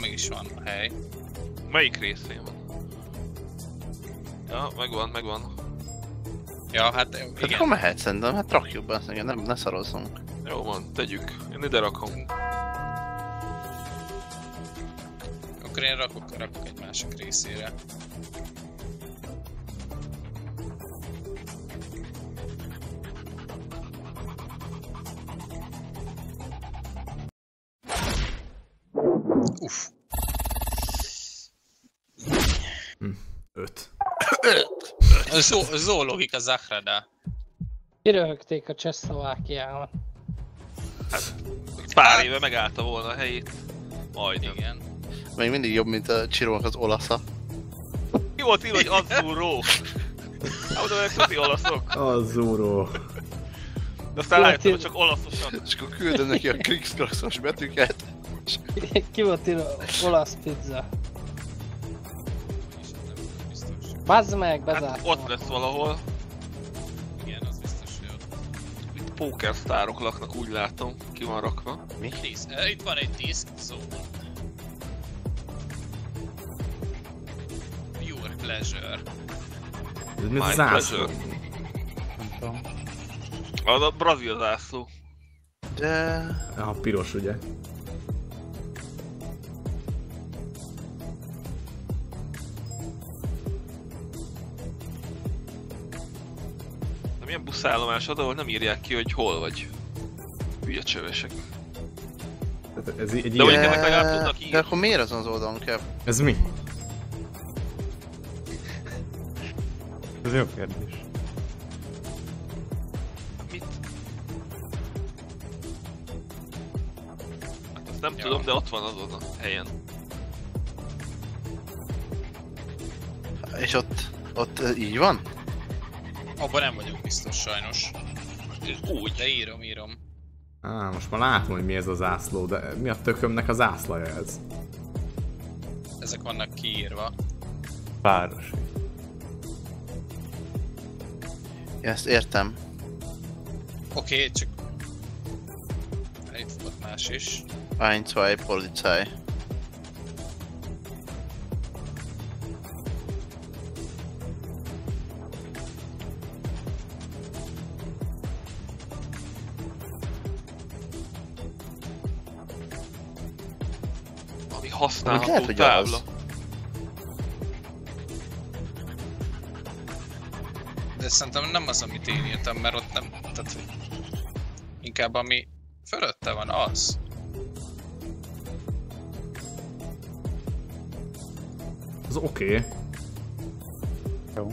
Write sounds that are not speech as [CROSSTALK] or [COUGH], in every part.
mégis van a hely. Melyik részén van? Ja, megvan, megvan. Ja, hát Hát igen. akkor mehet szerintem, hát rakjuk be, azt nem, ne szarozzunk. Jó van, tegyük. Én ide rakom. Akkor én rakok, rakok egy másik részére. Zó, zoologika Zahrada. Kiröhögték a Csehszlovákiában. Pár éve megállta volna a helyét. Majdnem. Igen. Még mindig jobb, mint a Csirónak az olasza. Ki volt írva, hogy Azzurro? Hát oda meg tuti olaszok. Azzuró. De aztán rájöttem, hogy csak olaszosak. És akkor küldöm neki a krikszkrakszos betűket. [LAUGHS] Ki volt írva olasz pizza? Bazd meg, Hát bezártam. ott lesz valahol. Igen, az biztos, hogy ott. Itt pókersztárok laknak, úgy látom. Ki van rakva. Disz, eh, itt van egy disk zone. Pure pleasure. Ez mi My zászló? pleasure. Nem tudom. Az a brazil zászló. De... A piros ugye. Milyen buszállomás ad, ahol nem írják ki, hogy hol vagy. Hülye csövesek. Tehát Ez egy De hogy ilyen... legalább tudnak De írni. akkor miért azon az oldalon kell? Ez mi? Ez jó kérdés. Mit? Hát azt nem Ja. tudom, de ott van azon a helyen. És ott... Ott így van? Abban nem vagyok biztos sajnos. Úgy. De írom, írom. Á, most már látom, hogy mi ez a zászló, de mi a tökömnek a zászlaja ez? Ezek vannak kiírva. Városi. Ja, ezt értem. Oké, okay, csak... Itt volt más is. Ein, zwei, Polizei. Használható lehet, hogy tábla. az. De szerintem nem az, amit én írtam, mert ott nem... Tehát, inkább ami fölötte van, az. Az oké. Okay. Jó.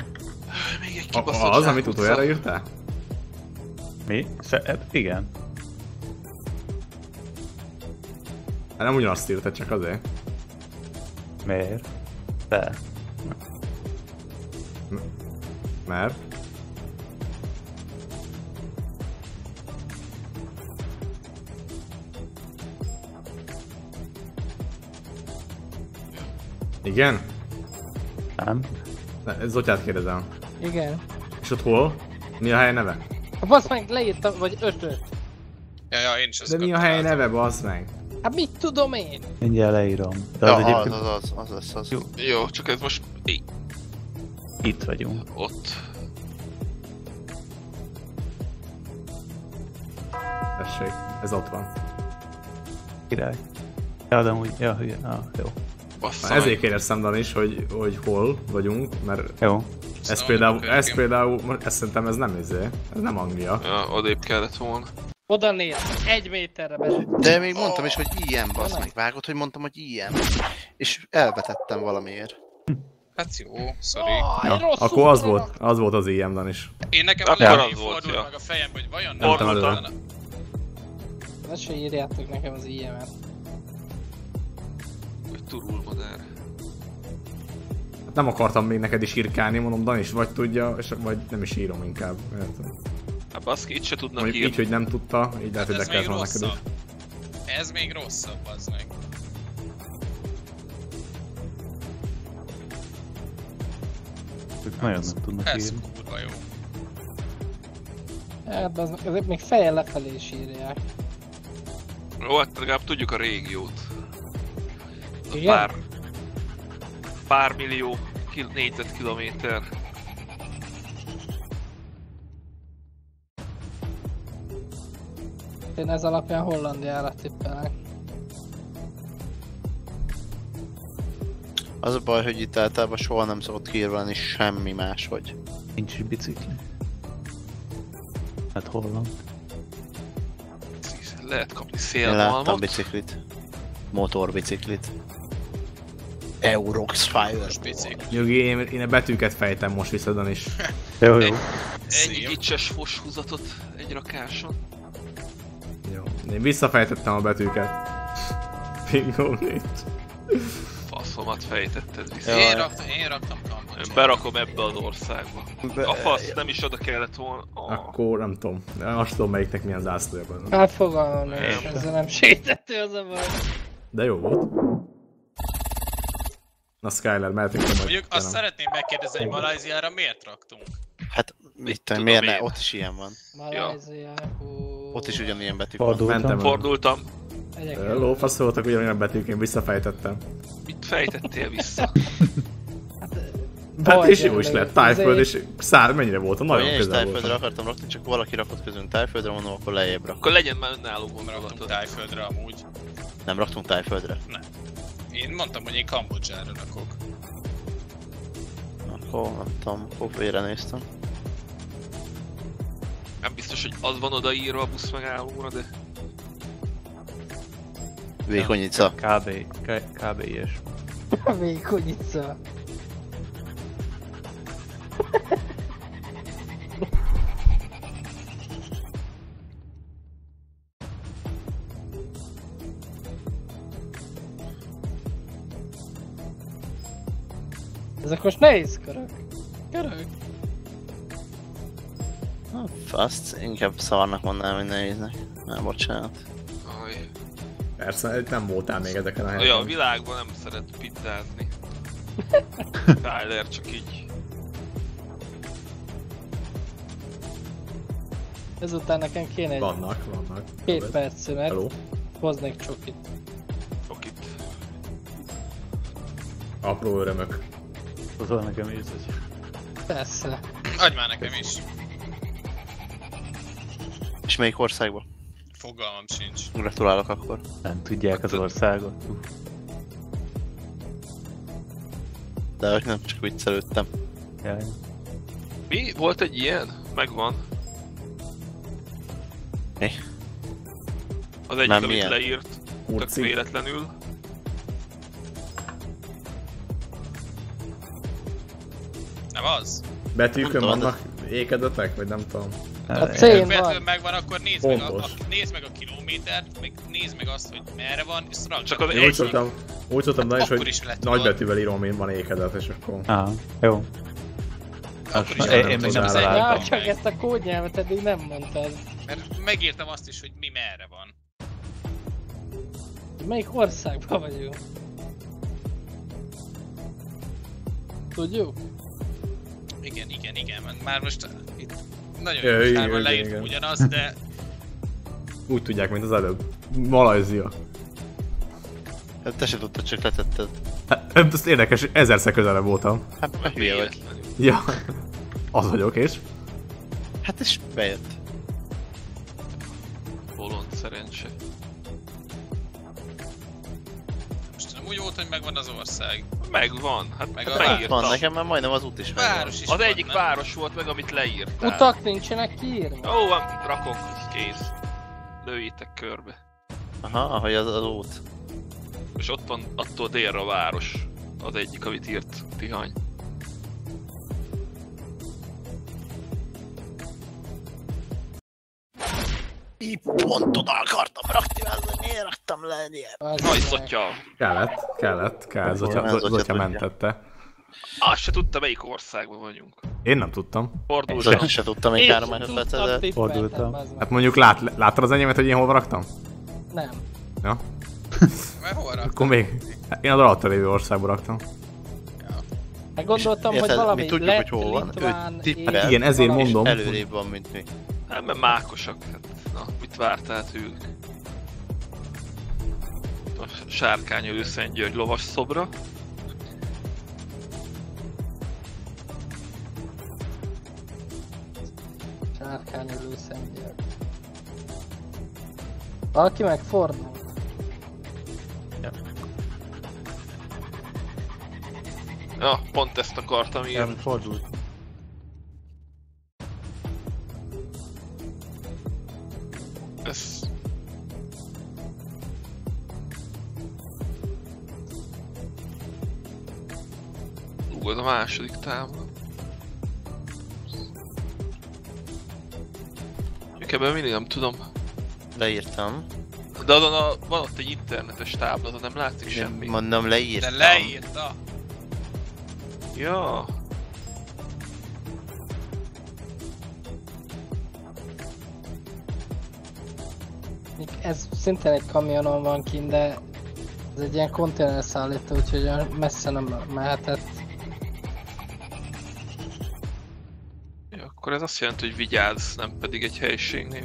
Még egy A- Az, amit zsákutca. utoljára írtál? Mi? Sze- e- igen. Hát nem ugyanazt írtad, csak azért. Miért? De. Mert? Igen? Nem? Ne, Zotyát kérdezem. Igen. És ott hol? Mi a hely neve? Hát Bazd meg, leírtam, vagy ötöt. Ja, ja, én is ezt De mi a hely neve, bazd meg? Hát mit tudom én? Mindjárt leírom. De Ja, az az, egyébként az, az, az, az, az. Jó. Jó, csak ez most itt vagyunk. ott. Tessék, ez ott van. Király. Ja, de úgy, ja, hülye. Ah, jó. Bassza ezért kérdeztem Dan is, hogy, hogy hol vagyunk, mert Jó. ez Szóval például, ez például, ezt szerintem ez nem izé, ez nem Anglia. Ja, odébb kellett volna. Oda néz, egy méterre be. De még mondtam is, hogy ilyen, bassz meg. Vágod, hogy mondtam, hogy ilyen. És elvetettem valamiért. Hát jó, sorry. Oh, Ja, akkor az volt, az volt az ilyen is. Én nekem a Akkor legelején az volt, ja. meg a fejem, hogy vajon nem fordultana. Ne se írjátok nekem az ilyemet. Hogy turul madár. Hát nem akartam még neked is írkálni, mondom, Dan is vagy tudja, és vagy nem is írom inkább. Érted? Hát baszki, itt se tudnak Mondjuk írni. így, hogy nem tudta, így lehet, hogy le ez még kellett volna neked is. Ez még rosszabb, az meg. Ők nagyon nem tudnak Ez írni. kurva jó. Hát az, ezek még fejjel lefelé is írják. Jó, hát legalább tudjuk a régiót. Igen? pár, pár millió kil- négyzetkilométer. Én ez alapján Hollandiára tippelek. Az a baj, hogy itt általában soha nem szokott kiírva lenni semmi máshogy. Nincs is bicikli. Hát holland. Lehet kapni Én láttam szélmalmot. biciklit. Motorbiciklit. Eurox Fire. Most bicikli. Nyugi, én, én a betűket fejtem most visszadan is. Jó, jó. Ennyi gicses foshúzatot egy rakáson. Én visszafejtettem a betűket. Bingo nincs. Faszomat fejtetted vissza. Jaj. Én raktam, én raktam Kambodzsát. Berakom ebbe az országba. Be- A fasz, nem is oda kellett volna. Oh. Akkor nem tudom. Azt tudom melyiknek milyen zászlója van. Hát fogalmam nincs, Nem. ezzel nem sétető az a baj. De jó volt. Na Skyler, mehetünk a Mondjuk azt szeretném megkérdezni, hogy Malajziára miért raktunk? Hát, mit tudom, miért ne? Ott is ilyen van. Malajzia, hú... Ott is ugyanilyen betűk van. Fordultam. Mentem. Fordultam. Lófasz voltak ugyanolyan betűk, én visszafejtettem. Mit fejtettél vissza? [LAUGHS] Hát, Hát és jó is lett, tájföld és szár, mennyire volt? Nagyon Én is közel tájföldre volt. akartam rakni, csak valaki rakott közünk tájföldre, mondom, akkor lejjebb rak. Akkor legyen már önálló Nem raktunk. Tájföldre amúgy. Nem raktunk tájföldre? Én mondtam, hogy én Kambodzsára rakok. Akkor nem tudom, akkor félre néztem. Nem biztos, hogy az van odaírva a busz megállóra, de... Vékonyica. Kb. Kb. ilyes. [LAUGHS] Vékonyica. [LAUGHS] Ezek most nehéz körök. Körök. Azt inkább szarnak mondanám, hogy nehéznek. Nem, bocsánat. Aj. Persze, nem voltál még ezeken a helyeken. világban nem szeret pizzázni. [LAUGHS] Tyler csak így. Ezután nekem kéne egy Vannak, vannak. két perc szünet. Hello. Hoznék csokit. Sok itt. Apró örömök. Hozol nekem is, hogy Persze. Adj már nekem is. És melyik országban? Fogalmam sincs. Gratulálok akkor. nem tudják az országot. De hogy nem csak viccelődtem. jaj. Mi? Volt egy ilyen? Megvan. Mi? Az egyik, Nem, amit milyen? leírt, tök véletlenül. Nem az? Betűkön vannak ékedetek, vagy nem tudom. A Hát, cél Véletlenül van. megvan, akkor nézd meg, a, a, Pontos. nézd meg a kilométert, meg nézd meg azt, hogy merre van, és rakd Csak az Én úgy szoktam, úgy szoktam Hát hát is, hogy is lett nagy volna. betűvel írom, mint van ékedet, és akkor... Aha, jó. Akkor is Én- én még nem Ja, találtam. csak ezt a kódnyelvet eddig nem mondtad. Mert megírtam azt is, hogy mi merre van. Melyik országban vagyunk? Tudjuk? Igen, igen, igen. Már most itt nagyon jó, igen, igen, leírtuk igen. ugyanaz, de [LAUGHS] Úgy tudják, mint az előbb. Malajzia. Hát te se tudtad, csak letetted. Hát, ez érdekes, ezerszer közelebb voltam. Hát meg hülye vagy. Ja. Az vagyok, és? Hát és bejött. Bolond szerencse. most nem úgy volt, hogy megvan az ország. Megvan, hát Meg meg a megírtam. Van, nekem már majdnem az út is megvan. Város is Az van, egyik nem? város volt meg, amit leírtál. Utak nincsenek kiírva? Ó, van, rakok, kész. Lőjétek körbe. Aha, ahogy az, az út. És ott van attól délre a város. Az egyik, amit írt Tihany. Így pont oda akartam rakni, az miért raktam le ilyen? Nagy szotya. Kellett, kellett, kell, Zotya, mentette. Azt se tudta, melyik országban vagyunk. Én nem tudtam. Fordultam. Zotya se tudtam, még Én három tippeltem, Fordultam. Hát mondjuk lát, láttad az enyémet, hogy én hol raktam? Nem. Ja. [LAUGHS] Mert hol raktam? Akkor még... Hát Én az alatta lévő országba raktam. Hát gondoltam, hogy valami mi tudjuk, hogy hol van. Ő tippel. észak, Igen, ezért mondom. Előrébb van, mint mi. Hát, mert mákosak. Hát, na, mit vártál tőlük? a Sárkányölő Szent György lovas szobra. Sárkányoló szemgyel. Valaki megfordult. Ja, pont ezt akartam Nem írni. fordult. Második tábla. Ők ebben mindig nem tudom. Leírtam. De azon a, van ott egy internetes tábla, azon nem látszik semmi. Mondom, De leírtam. leírta. Ja, Ez szintén egy kamionon van kint, de ez egy ilyen konténerszállító, úgyhogy olyan messze nem mehetett. Akkor ez azt jelenti, hogy vigyázz, nem pedig egy helyiségnév.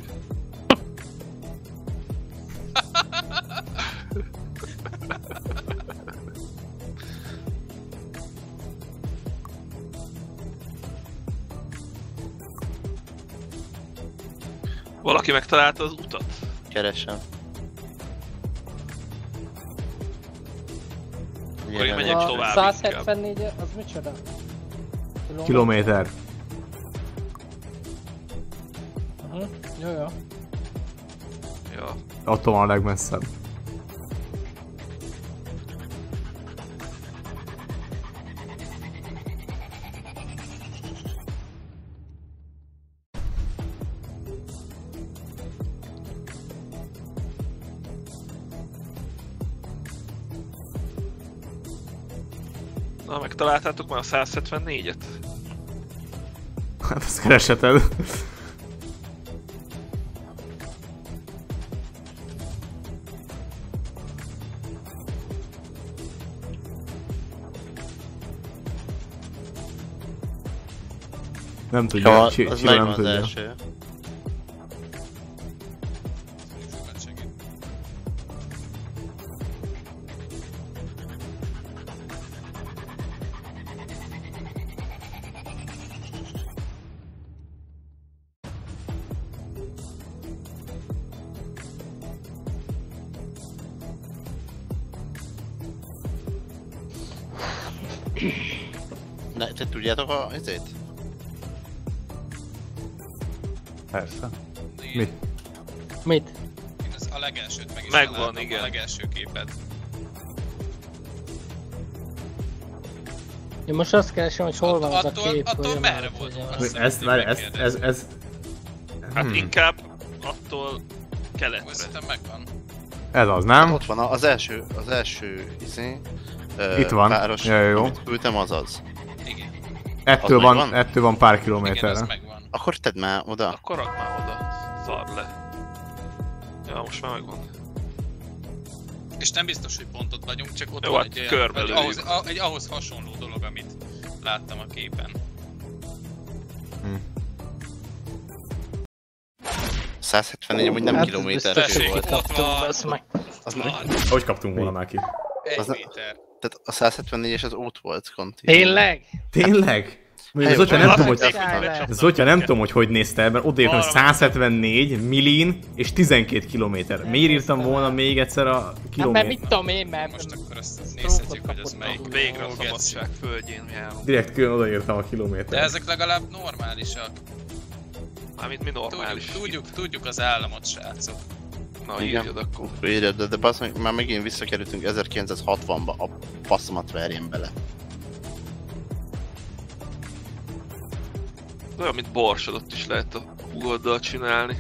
Valaki megtalálta az utat? Keresem. Akkor én megyek tovább 174 az micsoda? Kilométer. Attól van a legmesszebb. Na, megtaláltátok már a 174-et? Hát ezt keresheted. Nem tudja, Ja, Csi- az Csilla nem megvan az tudja. Persze. Mi? Mit? Én az a legelsőt meg is Megvan, találtam, igen. A legelső képet. Én most azt keresem, hogy hol van az a kép. attól merre volt? Azt Ezt, várj, ezt, ez, ez... Hát Hmm. inkább attól keletre. szerintem megvan. Ez az, nem? Ott van a- az első, az első, izé, Itt van. város, Ja, jó. amit küldtem, az az. Igen. Ettől van, megvan? ettől van pár Igen, kilométerre. Akkor tedd már oda. Akkor rakd már oda. Szard le. Ja, most már megvan. És nem biztos, hogy pont ott vagyunk, csak ott Jó, van hát egy, olyan, körbe egy, ahhoz, a, egy ahhoz hasonló dolog, amit láttam a képen. 174 amúgy nem Hát ez kilométer biztos, Tessék, volt. ott kaptunk, van. meg. Az Van. meg, Hogy kaptunk volna már ki? Egy Az méter. tehát a 174-es az ott volt, Conti. Tényleg? Tényleg? Mondjuk jó, nem tudom, hogy... le. Zotya nem tudom, hogy hogy nézte ebben, odaírtam, hogy Arra van. 174 millin és 12 kilométer. Miért írtam volna még egyszer a Hát mert kilométer? mit tudom én, mert... Most akkor azt Ezt nézhetjük, hogy az kapott melyik. a- Végre a szabadság földjén járunk. Direkt külön odaírtam a De kilométer. ezek legalább normálisak. Mármint mi normális. Tudjuk, tudjuk, tudjuk az államot, srácok. Na, Igen. írjad akkor. Írjad, de, de basz meg, már megint visszakerültünk 1960-ba, a passzomat verjen bele. Olyan, mint borsodot is lehet a Google-dal csinálni.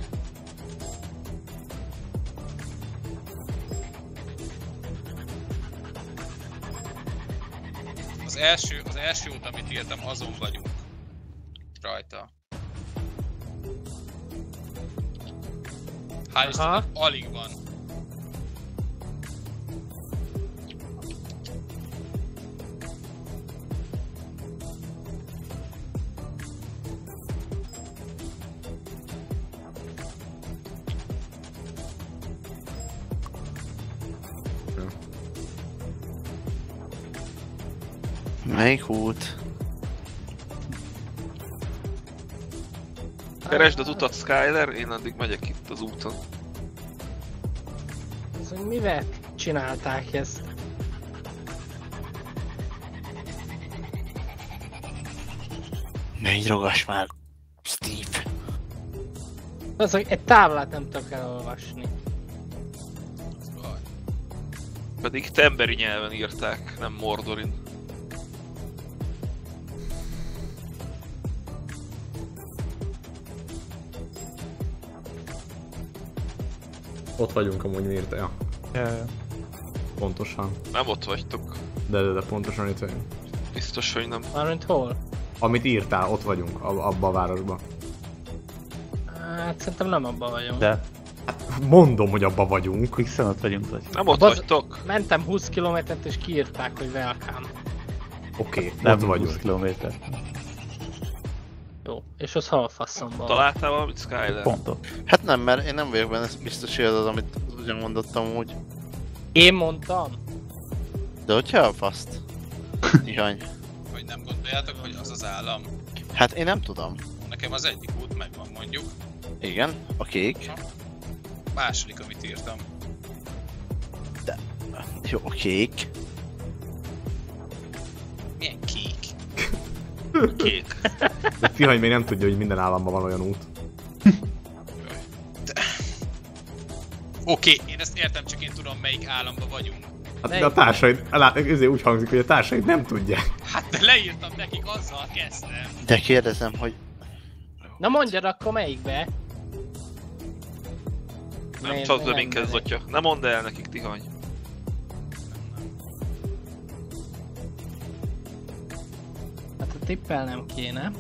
Az első, az első út, amit írtam, azon vagyunk. Rajta. Hál' Istennek, alig van. Melyik út? Keresd az utat Skyler, én addig megyek itt az úton. Ez, hogy mivel csinálták ezt? Ne így rogass már. Steve. Az, hogy egy táblát nem tudok elolvasni. Pedig temberi nyelven írták, nem mordorin. Ott vagyunk amúgy miért? Ja, ja. pontosan. Nem ott vagytok. De, de, de pontosan itt vagyunk. Biztos, hogy nem. Mármint hol? Amit írtál, ott vagyunk, ab, abba a városba. Hát szerintem nem abban vagyunk. De Mondom, hogy abba vagyunk. fixen ott vagyunk, vagy? Nem ott Baz- vagytok. Mentem 20 kilométert és kiírták, hogy welcome. Oké, okay, Nem ott 20 vagyunk. kilométer. És az hol faszomban van? Találtál valamit Skyler? Pont ott. Hát nem, mert én nem vagyok benne biztos, hogy az az, amit ugyan mondottam úgy. Én mondtam? De hogyha a faszt? Ihany. Hogy nem gondoljátok, hogy az az állam? Hát én nem tudom. Nekem az egyik út megvan mondjuk. Igen, a kék. Második, amit írtam. Jó, a kék. Kék. De Tihany még nem tudja, hogy minden államban van olyan út. Oké, én ezt értem, csak én tudom melyik államban vagyunk. Hát, de a társaid, lá- ezért úgy hangzik, hogy a társaid nem tudják. Hát de leírtam nekik, azzal kezdtem. De kérdezem, hogy Na mondjad akkor melyikbe? Nem nem minket, megyek. Zotya. Ne mondd el nekik, Tihany. Tippelnem kéne.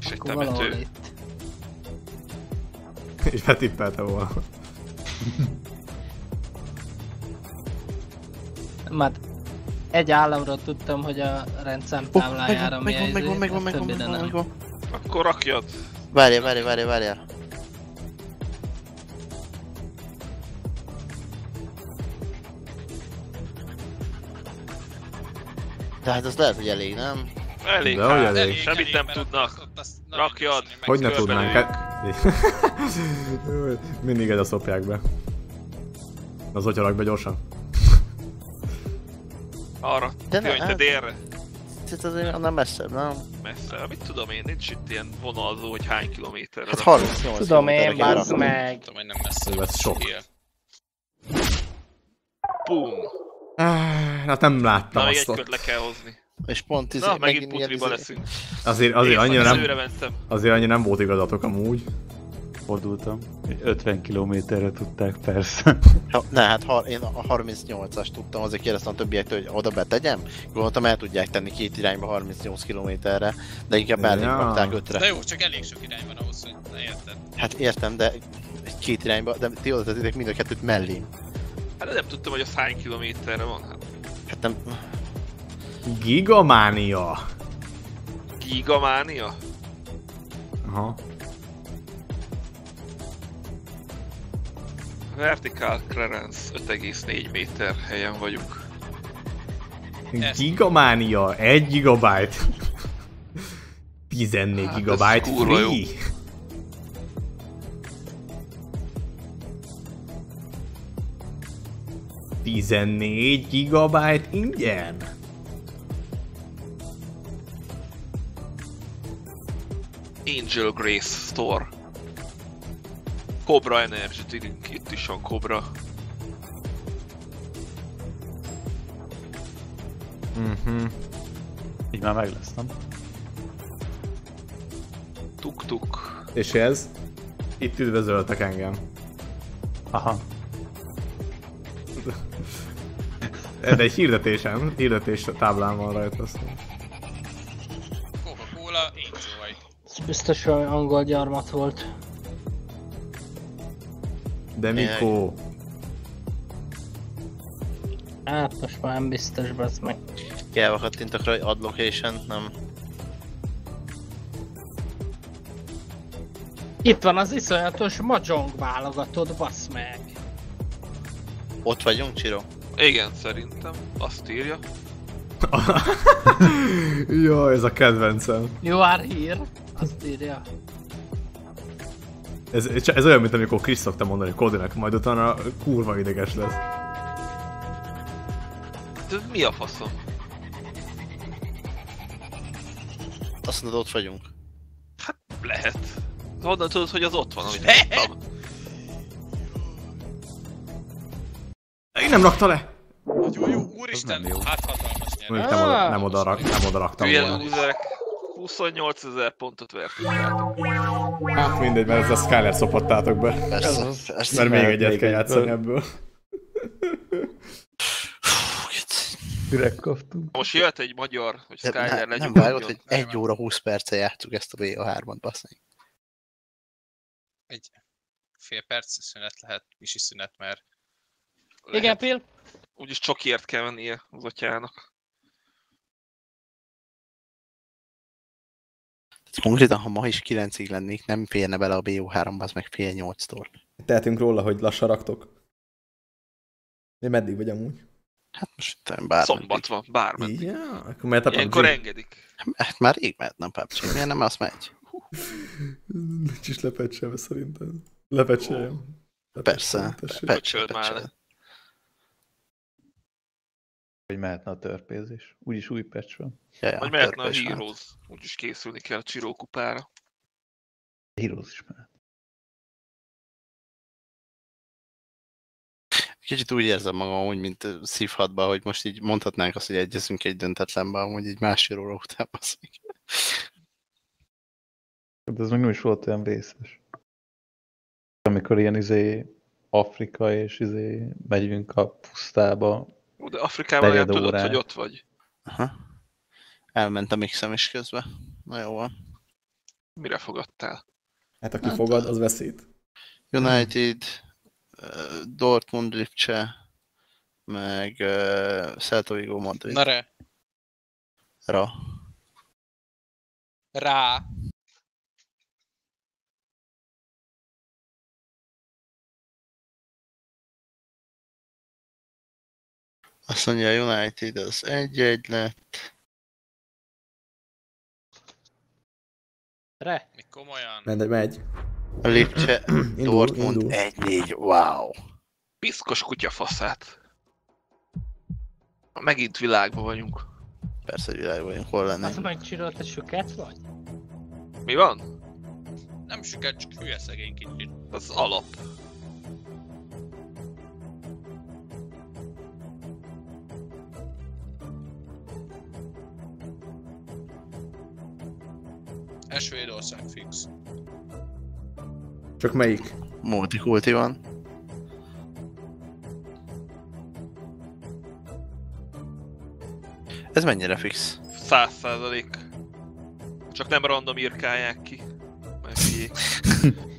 És egy temető. itt. [LAUGHS] És betippelte volna. [LAUGHS] Már egy államról tudtam, hogy a rendszám táblájára mi megvan, megvan, a megvan, megvan, többire megvan, nem. megvan. Akkor rakjad. Várjál, várjál, várjál, várjál. De hát az lehet, hogy elég, nem? Elég, De hogy hát, elég? semmit nem tudnak. Rakjad. meg- Hogy ne tudnánk? [LAUGHS] Mindig ide szopják be. Az hogyha rak be gyorsan. Arra, De ne- te délre. Ez azért annál messzebb, nem? Messze. Mit tudom én, nincs itt ilyen vonalzó, hogy hány kilométerre. Hát 38 Tudom én, kell meg. Tudom, hogy nem messze. Ez sok. Bum. Ah, Hát nem láttam Na, azt egy ott. le kell hozni. És pont izé, Na, megint ilyen putriba izé- leszünk. Azért, azért annyira nem, azért annyira nem volt igazatok amúgy. Fordultam. 50 kilométerre tudták, persze. Ha, ne, hát ha, én a 38-as tudtam, azért kérdeztem a többiektől, hogy oda betegyem. Gondoltam, el tudják tenni két irányba 38 kilométerre, de inkább Ja. elég rakták De jó, csak elég sok irány van ahhoz, hogy ne érted. Hát értem, de egy két irányba, de ti oda tettétek mind a kettőt mellém. Hát nem tudtam, hogy az hány kilométerre van. Hát, Hát nem... Gigamánia. gigamánia? Aha. Vertical clearance 5,4 méter helyen vagyunk. Ezt- Gigamánia, 1 gigabyte. 14 Hát gigabyte kurva jó. Free. Tizennégy gigabyte ingyen? Angel Grace Store. Cobra Energy Drink, itt is van Cobra. Mhm. Így már meg lesz, nem? Tuk-tuk. És ez? Itt üdvözöltek engem. Aha. [LAUGHS] De egy hirdetésen, hirdetés táblán van rajta. Azt mondom. Coca-Cola, Angel vagy. Ez biztos valami angol gyarmat volt. De Mikó, Hát most már nem biztos, bazd meg. Hiába kattintak rá, hogy ad location, nem. Itt van az iszonyatos mahjong válogatott, bassz meg. Ott vagyunk, Csiro? Igen, szerintem. Azt írja. [LAUGHS] Jó, ez a kedvencem. You are here. Azt írja. Ez, ez olyan, mint amikor Krisz szokta mondani Kodinek, majd utána kurva ideges lesz. Ez mi a faszom? Azt mondod, ott vagyunk. Lehet. Honnan tudod, hogy az ott van, amit [LAUGHS] mondtam? Én nem rakta le! Jó, jó, úristen, nem jó. hát hatalmas nyerő. Nem oda, nem oda, rak, nem oda raktam Hülye volna. lúzerek. 28 ezer pontot vertük el. Hát mindegy, mert ez a Skyler szopattátok be. Persze, persze. Mert még egyet kell játszani ebből. Direkt kaptunk. Most jöhet egy magyar, hogy Skyler ne, nem vágod, hogy 1 óra 20 perce játszuk ezt a BO3-at, baszni. Egy fél perc szünet lehet, kisi szünet, mert Lehet. Igen, Pil? Úgyis csokért kell mennie az atyának. Konkrétan, ha ma is 9-ig lennék, nem férne bele a BO3-ba, az meg fél 8-tól. Tehetünk róla, hogy lassan raktok. Én meddig vagy amúgy? Hát most talán bár. Szombat van, bármeddig. Ja, akkor mehet a Ilyenkor PUBG. engedik. Hát már rég mehetne a PUBG, miért nem az megy? Nincs is lepecselve szerintem. Lepecseljem. Persze, Becsöld már le. Hogy mehetne a törpézés. Úgyis új patch van. Ja, ja, Vagy mehetne a. Heroes. Úgyis készülni kell a Csiró kupára. Heroes is mehet. Kicsit úgy érzem magam, úgy, mint szívhatba, hogy most így mondhatnánk azt, hogy egyezünk egy döntetlenbe, amúgy így másfél óra után baszik. De ez még nem is volt olyan vészes. Amikor ilyen izé Afrika és izé megyünk a pusztába. Ú, De Afrikában nem tudod, órá. hogy ott vagy. Aha. Elment a mixem is közben. Na jó van. Mire fogadtál? Hát aki fogad, az veszít. United, Dortmund, Lipcse, meg uh, Celta Vigo Madrid. na re, Ra. rá. Azt mondja a United az egy-egy lett. Re. Mi komolyan. Megy, megy. A Lipcse, [CLEARS THROAT] Indul, Dortmund indul. egy-négy. Wow. Piszkos kutyafaszát. Megint világban vagyunk. Persze, hogy világ vagyunk, hol Az lennénk. megcsirolt, te süket vagy? Mi van? Nem süket, csak hülye szegény kicsit. Az alap. Ez Svédország fix. Csak melyik? Multikulti van. Ez mennyire fix? Száz százalék. Csak nem random írkálják ki. Hülyék. [LAUGHS]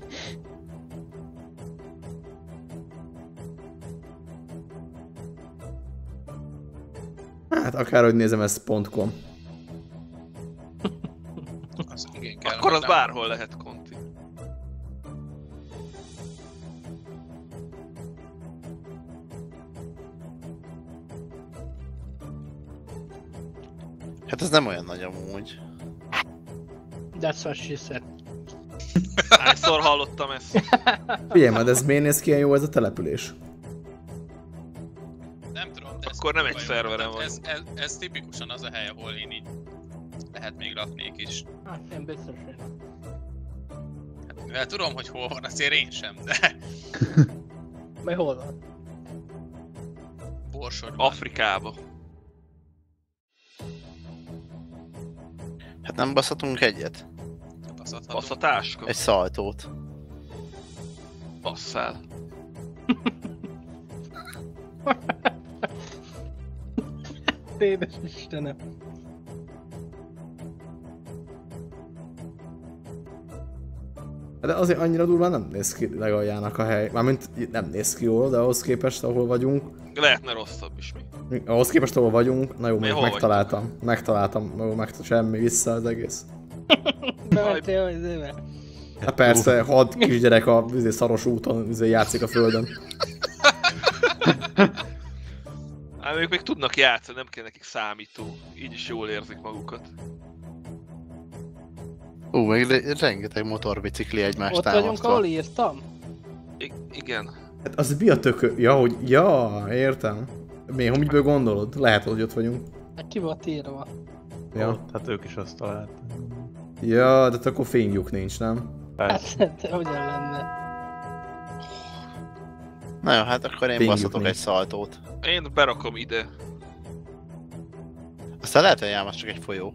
Hát akárhogy nézem, ez .com. kell. Akkor az bárhol lehet konti. Hát ez nem olyan nagy amúgy. That's what she said. Hányszor hallottam ezt? Figyelj, majd ez miért néz ki ilyen jó ez a település? Nem tudom, de ez Akkor nem egy szerveren Tehát ez, ez, ez, tipikusan az a hely, ahol én így lehet még raknék is. Hát én biztos, hogy nem. Mivel tudom, hogy hol van, azért én sem, de [LAUGHS] Majd hol van? Borsodban. Afrikába. Hát nem baszhatunk egyet? Baszathatunk. Basz a táska. Egy szaltót. Basszál. Édes Istenem. De azért annyira durván nem néz ki legaljának a hely. Mármint nem néz ki jól, de ahhoz képest, ahol vagyunk, Lehetne rosszabb is mi. ahhoz képest, ahol vagyunk, na jó, Mi mondjuk hol megtaláltam. Megtaláltam, jó, meg semmi vissza az egész. Bementél az éve? Hát persze, hat kisgyerek a izé, szaros úton izé, játszik a földön. Hát [LAUGHS] Hát ők még tudnak játszani, nem kell nekik számító. Így is jól érzik magukat. Ú, még le- rengeteg motorbicikli egymást Ott vagyunk, ahol támasztva. írtam? I- igen. Hát az mi a tök... Ja, hogy... Ja, értem. Mi, homiből gondolod? Lehet, hogy ott vagyunk. Hát ki volt írva? Ja. Ott, hát ők is azt találták. Ja, de akkor fényük nincs, nem? Persze. Hát, de hogyan lenne? Na jó, hát akkor én Tényleg baszatok még. egy szaltót. Én berakom ide. Aztán lehet, hogy csak egy folyó.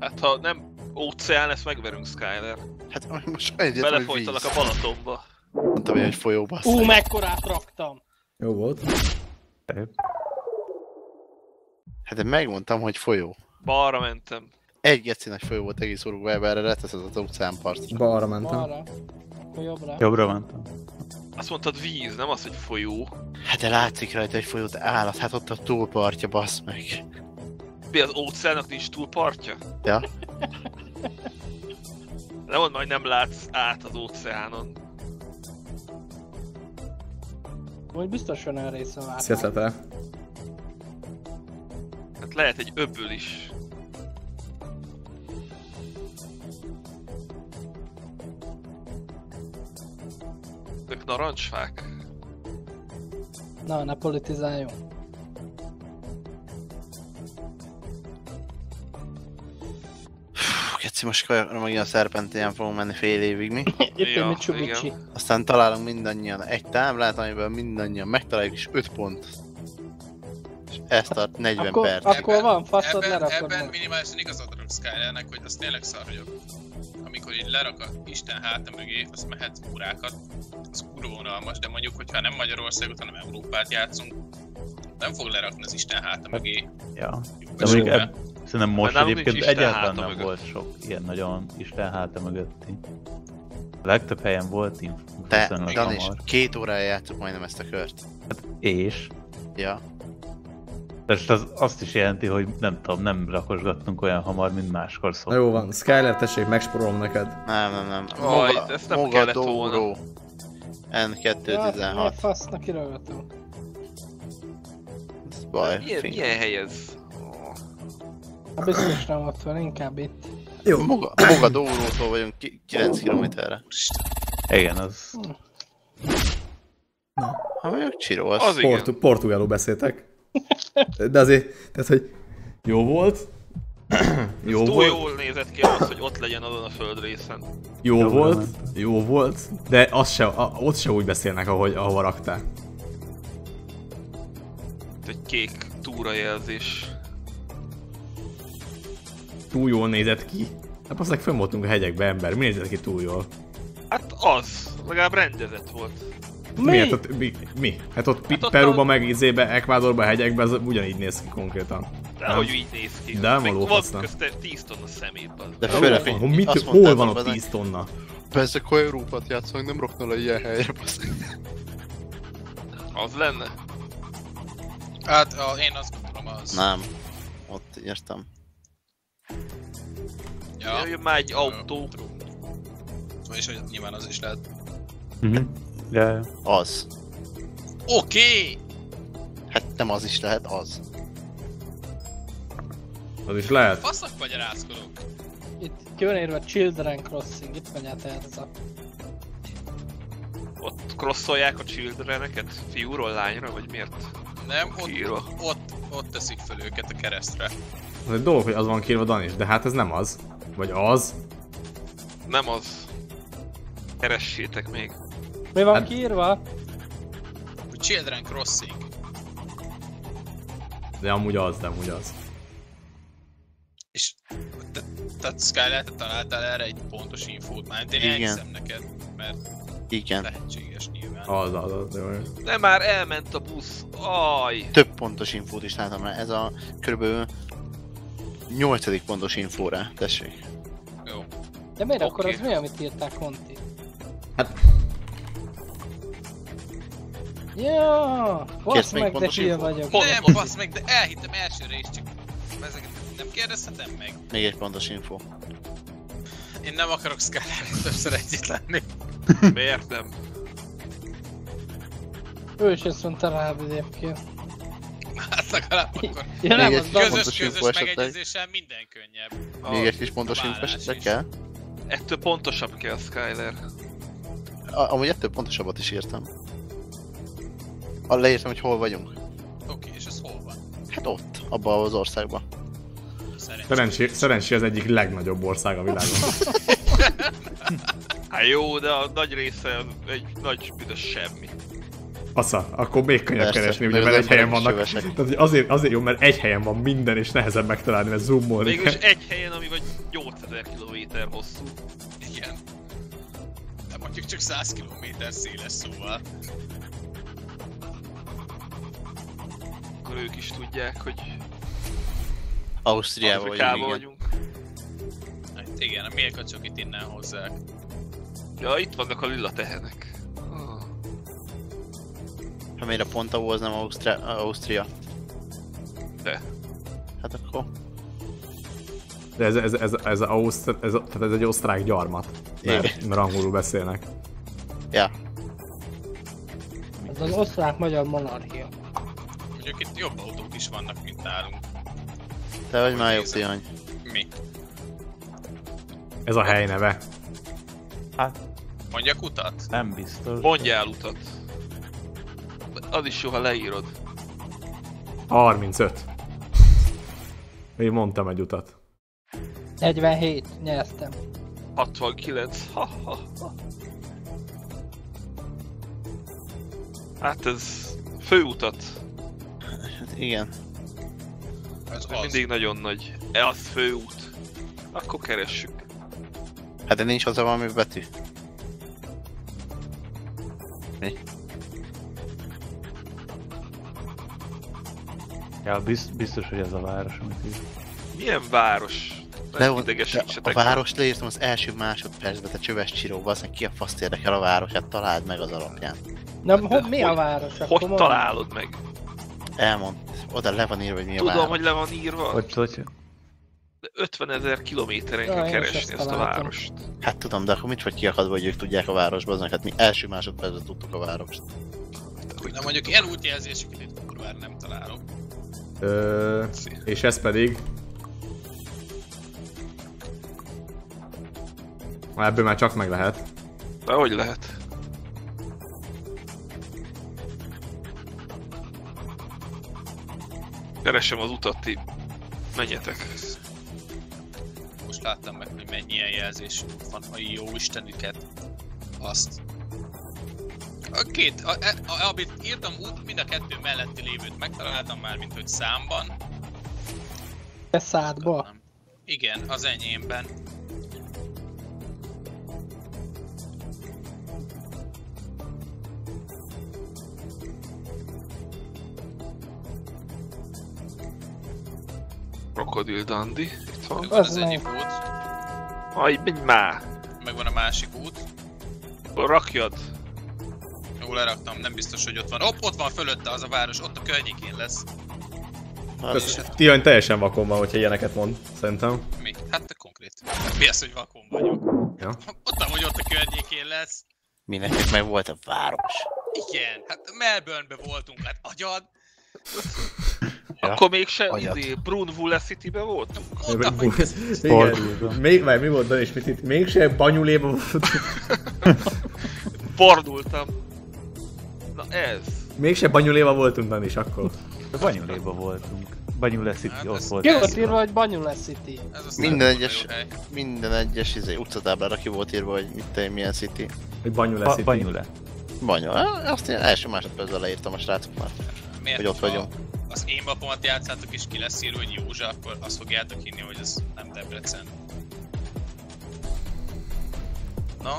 Hát ha nem óceán, ezt megverünk Skyler. Hát most egyet, hogy Belefolytalak a Balatonba. Mondtam, hogy egy folyó bassza. Ú, mekkorát raktam! Jó volt. Szép. Hát én megmondtam, hogy folyó. Balra mentem. Egy geci nagy folyó volt egész Uruguayban, erre leteszed az óceánpartra. Balra mentem. Balra. Akkor jobbra. Jobbra mentem. Azt mondtad víz, nem az, hogy folyó. Hát de látszik rajta egy folyó, de állat, hát ott a túlpartja, bassz meg. Mi az óceánnak nincs túlpartja? Ja. [LAUGHS] Nem mondd majd nem látsz át az óceánon. Vagy biztos van olyan része már. Szeszete. Hát lehet egy öböl is. Ők narancsfák? Na, ne politizáljunk. Fú, Geci, most kajakra megint a szerpentén fogunk menni fél évig mi. [LAUGHS] Ja, igen. Aztán találunk mindannyian egy táblát, amiből mindannyian megtaláljuk, és 5 pont. És ez tart 40 Akkor, perc. akkor van faszod, ebben, lerakod ebben meg. minimálisan igazat adok Skylernek, hogy az tényleg szar vagyok. Amikor így lerak a Isten háta mögé, az mehet órákat, az kurva unalmas, de mondjuk, hogyha nem Magyarországot, hanem Európát játszunk, nem fog lerakni az Isten háta mögé. Ja. Jó De mondjuk. Szerintem most nálunk nincs egyébként egyáltalán nem mögött. volt sok ilyen nagyon Isten háta mögötti. A legtöbb helyen volt info. Te, Danis, hamar. két órája játszunk majdnem ezt a kört. És? Ja. De most az azt is jelenti, hogy nem tudom, nem rakosgattunk olyan hamar, mint máskor Na szoktunk. jó van, Skyler, tessék, megsporolom neked. Nem, nem, nem. Aj, de ezt nem kellett volna. Mogadoró. Ja, N216. miért fasznak kiragatom? Ez baj. Milyen, Fing- milyen hely ez? Hát biztos nem ott van, inkább itt. Jó. Moga, Mogadórótól vagyunk ki- 9 kilométerre. Igen, az... Ha mondjuk Csiró, az... Az igen. Portu- portugálul beszéltek. De azért, tehát hogy jó volt. jó Túl volt. jól nézett ki az, hogy ott legyen azon a földrészen. Jó Jobbra volt, mentem. jó volt, de az se, a, ott se úgy beszélnek, ahogy, ahova rakták. Itt egy kék túrajelzés. Túl jól nézett ki. Hát aztán fönn voltunk a hegyekbe, ember. Mi nézett ki túl jól? Hát az, legalább rendezett volt. Mi? Miért ott, mi, mi? Hát ott, Hát ott Peruba, a- meg izébe, Ekvádorba, a hegyekbe, az ugyanígy néz ki konkrétan. De Nem. hogy így néz ki. De nem való Van közte 10 tonna szemét, bazd. De Hol főleg, hogy Mit, hol van ott bazeg, 10 tonna? Persze, akkor Európát játszunk, nem rakna le ilyen helyre, basszeg. Az lenne? Hát a, én azt gondolom az. Nem. Ott írtam. Ja. Jöjjön már egy autó. És hogy nyilván az is lehet. Mhm. Ja, ja. Az. Oké! Okay. Hát nem az is lehet, az. Az is lehet. Fasznak magyarázkodok. Itt van írva Children Crossing, itt van Terza. Ott crosszolják a childreneket fiúról lányra, vagy miért? Nem, ott, ott, ott teszik fel őket a keresztre. Az egy dolog, hogy az van kírva Danis, de hát ez nem az. Vagy az. Nem az. Keressétek még. Mi van Hát- kiírva? Children Crossing. De amúgy az, de amúgy az. És te, tehát Skyler, te találtál erre egy pontos infót már. Én elhiszem neked, mert Igen. lehetséges nyilván. Az, az, az, jó. jó. De már elment a busz. Aj! Több pontos infót is láttam rá. Ez a körülbelül 8. pontos infóra. Tessék. Jó. De miért Oké. akkor az mi, amit írták Conti? Hát- Ja, még meg, de hülye vagyok. Hol- Nem, basz meg, de elhittem elsőre is, csak ezeket nem kérdezhetem meg. Még egy pontos info. Én nem akarok Skyler többször együtt lenni. Miért nem? Ő is ezt mondta rád egyébként. Hát legalább akkor Ja nem, Még az közös, közös esetleg. megegyezéssel minden könnyebb. Még egy kis pontos info kell? Ettől pontosabb kell, Skyler. A- Amúgy ettől pontosabbat is írtam. A leírtam, hogy hol vagyunk. Oké, és ez hol van? Hát ott, abban az országban. Szerencsé. Szerencsé, szerencsé az egyik legnagyobb ország a világon. [LAUGHS] Hát jó, de a nagy része egy nagy büdös semmi. Assza, akkor még könnyebb Persze, keresni, ugye, mert egy helyen vannak. sövesek. Tehát azért, azért jó, mert egy helyen van minden, és nehezebb megtalálni, mert zoomolni Végülis egy helyen, ami vagy 8000 km hosszú. Igen. De mondjuk csak 100 km széles szóval. Akkor ők is tudják, hogy Ausztriában vagyunk, vagyunk. Hát igen, a mélkacsok itt innen hozzák. Ja, itt vannak a lila tehenek. Ha miért a az nem Ausztria, Ausztria? De. Hát akkor... De ez, ez, ez, ez, Ausztr, ez, tehát ez egy osztrák gyarmat. Mert, Igen. mert angolul beszélnek. Ja, Ez az osztrák-magyar monarchia. Mondjuk itt jobb autók is vannak, mint nálunk. te vagy már jobb tihany. Mi? Ez a hely neve. Mondjak utat? Nem biztos. Mondjál utat. Az is jó, ha leírod. 35. Én mondtam egy utat. 47, nyertem. 69. Ha, ha, ha. Hát ez főutat. Hát igen. Ez az. mindig nagyon nagy. E az főút. Akkor keressük. Hát de nincs hozzá valami betű. Ja, biz, biztos, hogy ez a város, amit így. Milyen város? De, Ne de a várost leírtam az első másodpercben, te csöves csiró, aztán ki a faszt érdekel a város, hát találd meg az alapján. Na, De ho, mi a hogy- város? Akkor Hogy mondd. találod meg? Elmond, oda le van írva, hogy mi a Tudom, város. hogy le van írva. Hogy, hogy, De 50 ezer kilométeren kell keresni ezt ezt a találtam. várost. Hát tudom, de akkor mit vagy kiakadva, hogy ők tudják a városba, aznak hát mi első másodpercben tudtuk a várost. Na mondjuk ilyen útjelzéseket itt kurvára nem találok. Ö, és ez pedig... Ebből már csak meg lehet. De hogy lehet? Keresem az utat, ti menjetek. Most láttam meg, hogy mennyi ilyen jelzés van, a jó istenüket. Azt. A két, a, a, a, amit írtam út, mind a kettő melletti lévőt megtaláltam már, mint hogy számban. Te szádba? Igen, az enyémben. Krokodil Dandy. Itt van. Megvan Az az egyik út, Aj, menj már! megvan a másik út. Rakjad. Leraktam, nem biztos, hogy ott van. Hopp, ott van fölötte az a város, ott a környékén lesz. Hát, Ez, Tihany teljesen vakon van, hogyha ilyeneket mond, szerintem. Mi? Hát te konkrét. Mi az, hogy vakon vagyok? Ja. Mondtam, hogy ott a környékén lesz. mindenkinek meg volt a város. Igen, hát Melbourne-be voltunk, hát agyad. Ja. Akkor mégse Agyat. izé, Brunville City-be volt? Még, várj, mi volt, Dani, mit itt? Mégse banyuléba volt. Fordultam. Ez. Mégse banyuléba voltunk, Dani, is akkor. Banyuléba voltunk. Banyule City, Hát ott volt. Ki volt írva, hogy Banyula City? Minden egyes-. Minden egyes izé, utcatáblára ki volt írva, hogy mit te, milyen city. Hogy banyul Ba- itt. Banyule. Banya. Ah, Azt én első másodpercben leírtam a srácoknak. Miért, Hogy ott vagyunk. Az én mapomat játszátok és ki lesz írva, hogy Józsa, akkor azt fogjátok hinni, hogy ez nem Debrecen. Na,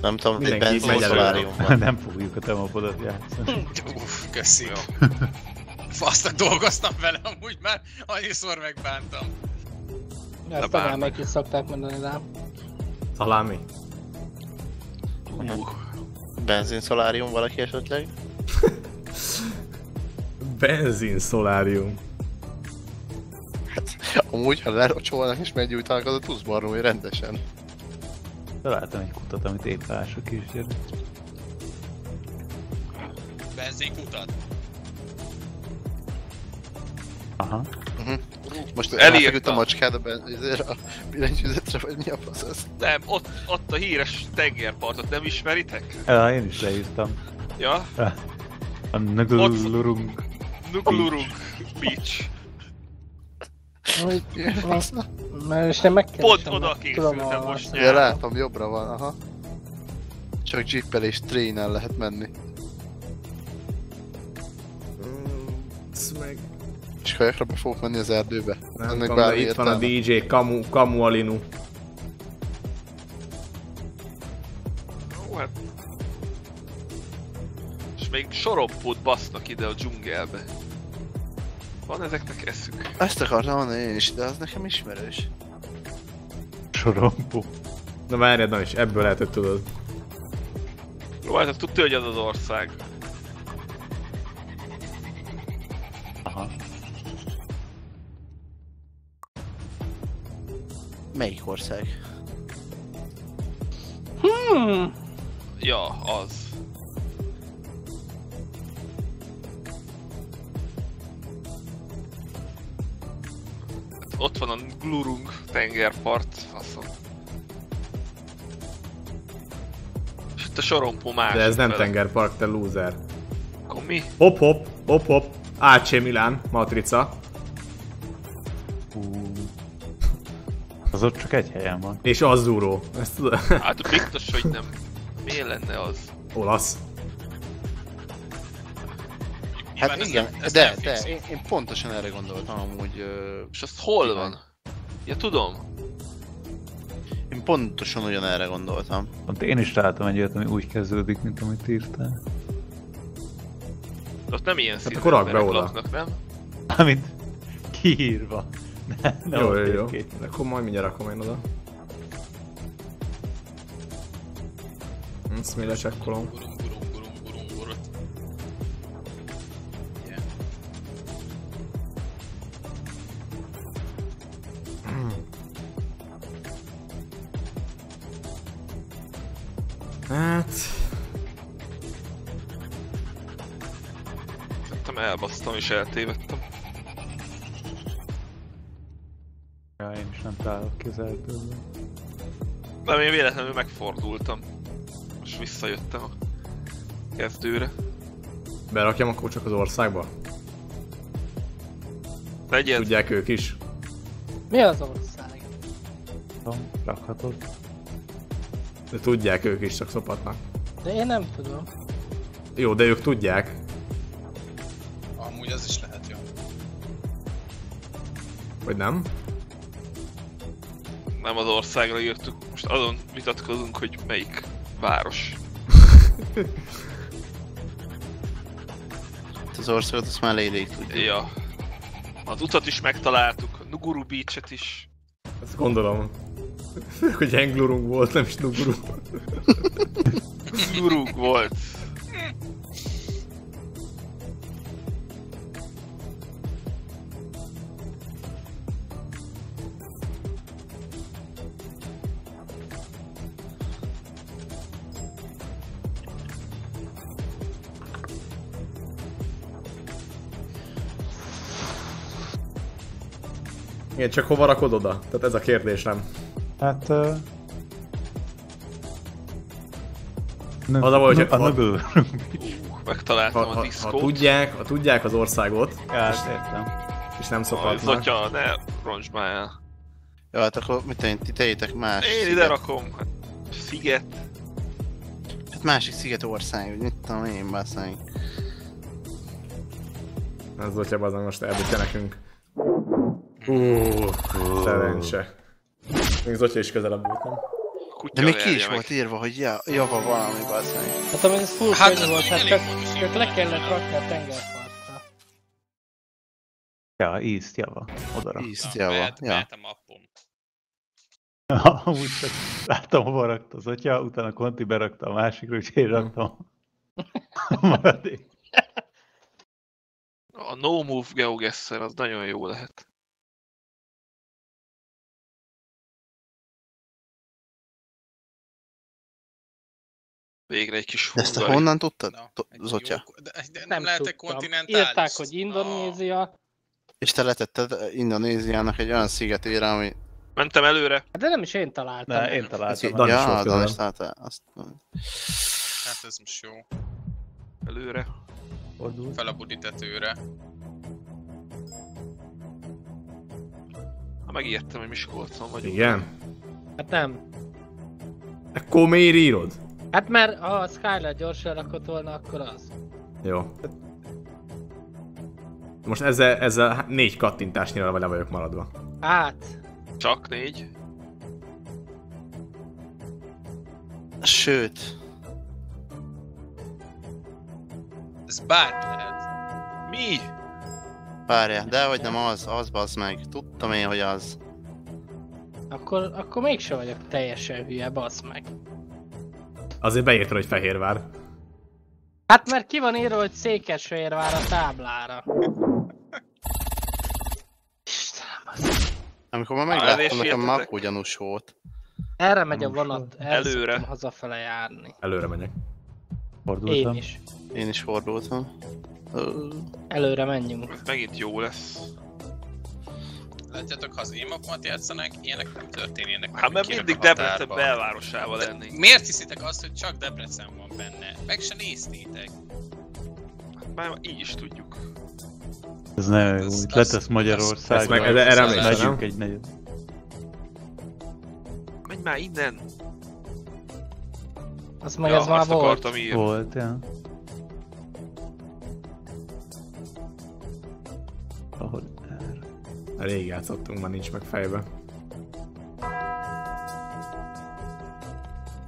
Nem tudom, egy van. Nem fogjuk a temapodat játszani. uff, köszi. Fasztak dolgoztam vele, amúgy már annyiszor megbántam. Ezt talán meg is szokták mondani rám. Szalámi. Uh, Benzin szolárium valaki esetleg? [LAUGHS] Benzin szolárium. Hát, amúgy, ha lerocsolnak és meggyújtanak, az a tudsz barulni rendesen. Találtam egy kutat, amit épp ás a kisgyerek. Benzinkutat. Aha. Most Elírta. elfeküdt a macskád a, ezért a billentyűzetre, vagy mi a fasz ez? Nem, ott, ott a híres tengerpartot nem ismeritek? Ja, én is leírtam. Ja? A Nugulurung. Nuglurung Beach. Hogy, mert és én megkeresem. Pont oda készültem most van. Ja, látom, jobbra van, aha. Csak jeeppel és trainen lehet menni. Mm, meg... És kajakra be fogok menni az erdőbe. Nem Ennek tudom, itt van a értelme. DJ Kamu, Kamu Alinu. Ó, hát... És még sorompót basznak ide a dzsungelbe. Van ezeknek eszük? Ezt akartam mondani én is, de az nekem ismerős. Sorompó. Na várjad, na is, ebből lehet, hogy tudod. Próbáltak tudni, hogy az az ország. Aha. Melyik ország? Hmm. Ja, az. Ott van a Glurung tengerpart, faszom. És itt a sorompó másik De ez nem fele. tengerpark, te loser. Akkor mi? Hop hop, hop hop. AC Milan, Matrica. Hú. Az ott csak egy helyen van. És Azzurro. Ezt tudod? Hát biztos, hogy nem. Miért lenne az? Olasz. Hát ez igen, nem- ez de, de, én, én pontosan erre gondoltam amúgy. És az hol van? Ja, tudom. én pontosan ugyan erre gondoltam. Pont én is találtam egy olyat, ami úgy kezdődik, mint amit írtál. De ott nem ilyen színű akkor rakd be oda. laknak, nem? Amit kiírva. [LAUGHS] Ne, ne jó, jó, jó. egy-két. Akkor majd mindjárt rakom én oda. Ezt mi lecsekkolom. Elbasztam és eltévedtem. Ja, én is nem találok közelből. Nem, én véletlenül megfordultam. Most visszajöttem a kezdőre. Berakjam akkor csak az országba? Legyen. Tudják ők is. Mi az ország? Tudom, rakhatod. De tudják ők is, csak szopatnak. De én nem tudom. Jó, de ők tudják. Amúgy az is lehet jó. Vagy nem? Nem az országra írtuk. Most azon vitatkozunk, hogy melyik város. Az országot azt már elég tudja. Ja. Az utat is megtaláltuk, a Nuguru Beach-et is. Ezt gondolom. [LAUGHS] hogy Englurung volt, nem is Nuguru. Nurug volt. Igen, csak hova rakod oda? Tehát ez a kérdésem. Hát... Uh... Az a baj, hogy- a. Ú, megtaláltam Ha, a ha, ha, diszkót. tudják, ha tudják az országot, Hát értem. és nem Aj, szopatnak. Zotya, ne roncsd már el. Ja, hát akkor mit tenni, ti tejétek más Én ide sziget. rakom. Hát, Sziget. Hát másik sziget ország, hogy mit tudom én, basszánk. Ez volt az most eldöntje nekünk. Uh, szerencse. Még Zotya is közelebb voltam. De még ki is meg. volt írva, hogy ja, java valami, basszánk. Hát amíg ez full Hát, könnyű volt, hát csak, csak le kellett rakni a tengerpartra. Ja, East Java. Oda. East Na, java, mehet, ja. mehet a mappon. [LAUGHS] Amúgy csak láttam, hova rakta az atya, utána Conti berakta a másikra, úgyhogy én raktam a [LAUGHS] maradék. A No Move GeoGuessr az nagyon jó lehet. Végre egy kis De ezt te honnan tudtad? Na, Zotya. jó- De, de nem, Nem lehet egy tudtam. kontinentális? Írták, hogy Indonézia, És te letetted Indonéziának egy olyan szigetére, ami... Mentem előre. Hát de nem is én találtam. Ne, én találtam. Ja, volt Dan is találta. Azt... Hát ez most jó. Előre. Fordult. Fel a budi tetőre. Ha megértem, hogy Miskolcon vagyunk. Igen? Hát nem. Akkor miért írod? Hát mert ha a Skyler gyorsan rakott volna, akkor az. Jó. Most ezzel, ezzel négy kattintásnyira le vagyok maradva. Hát, Csak négy. Sőt, Ez bármi lehet. Mi? várjál, de hogy nem az, az bazd meg. Tudtam én, hogy az. akkor, akkor mégse vagyok teljesen hülye, basz meg. Azért beírtad, hogy Fehérvár. Hát mert ki van írva, hogy Székesfehérvár a táblára. Istenem, az... Amikor már Elnézést megláttam, nekem már ugyanúgy volt. Erre megy a vonat, Előre. hazafele járni. Előre megyek. Fordultam. Én is. Én is fordultam. Előre menjünk. Ez megint jó lesz. Látjátok, ha az émapomat játszanak, ilyenek nem történnének Hát mert mindig Debrecen belvárosával De lennénk. Miért hiszitek azt, hogy csak Debrecen van benne? Meg se néztétek. Már így is tudjuk. Ez. Az- Itt az- letesz Ezt Magyarországra. meg, erre, nem? egy negyed. Menj már innen! Az meg ja, ez már volt. Volt, ja. Ahogy Rég játszottunk, már nincs meg fejbe.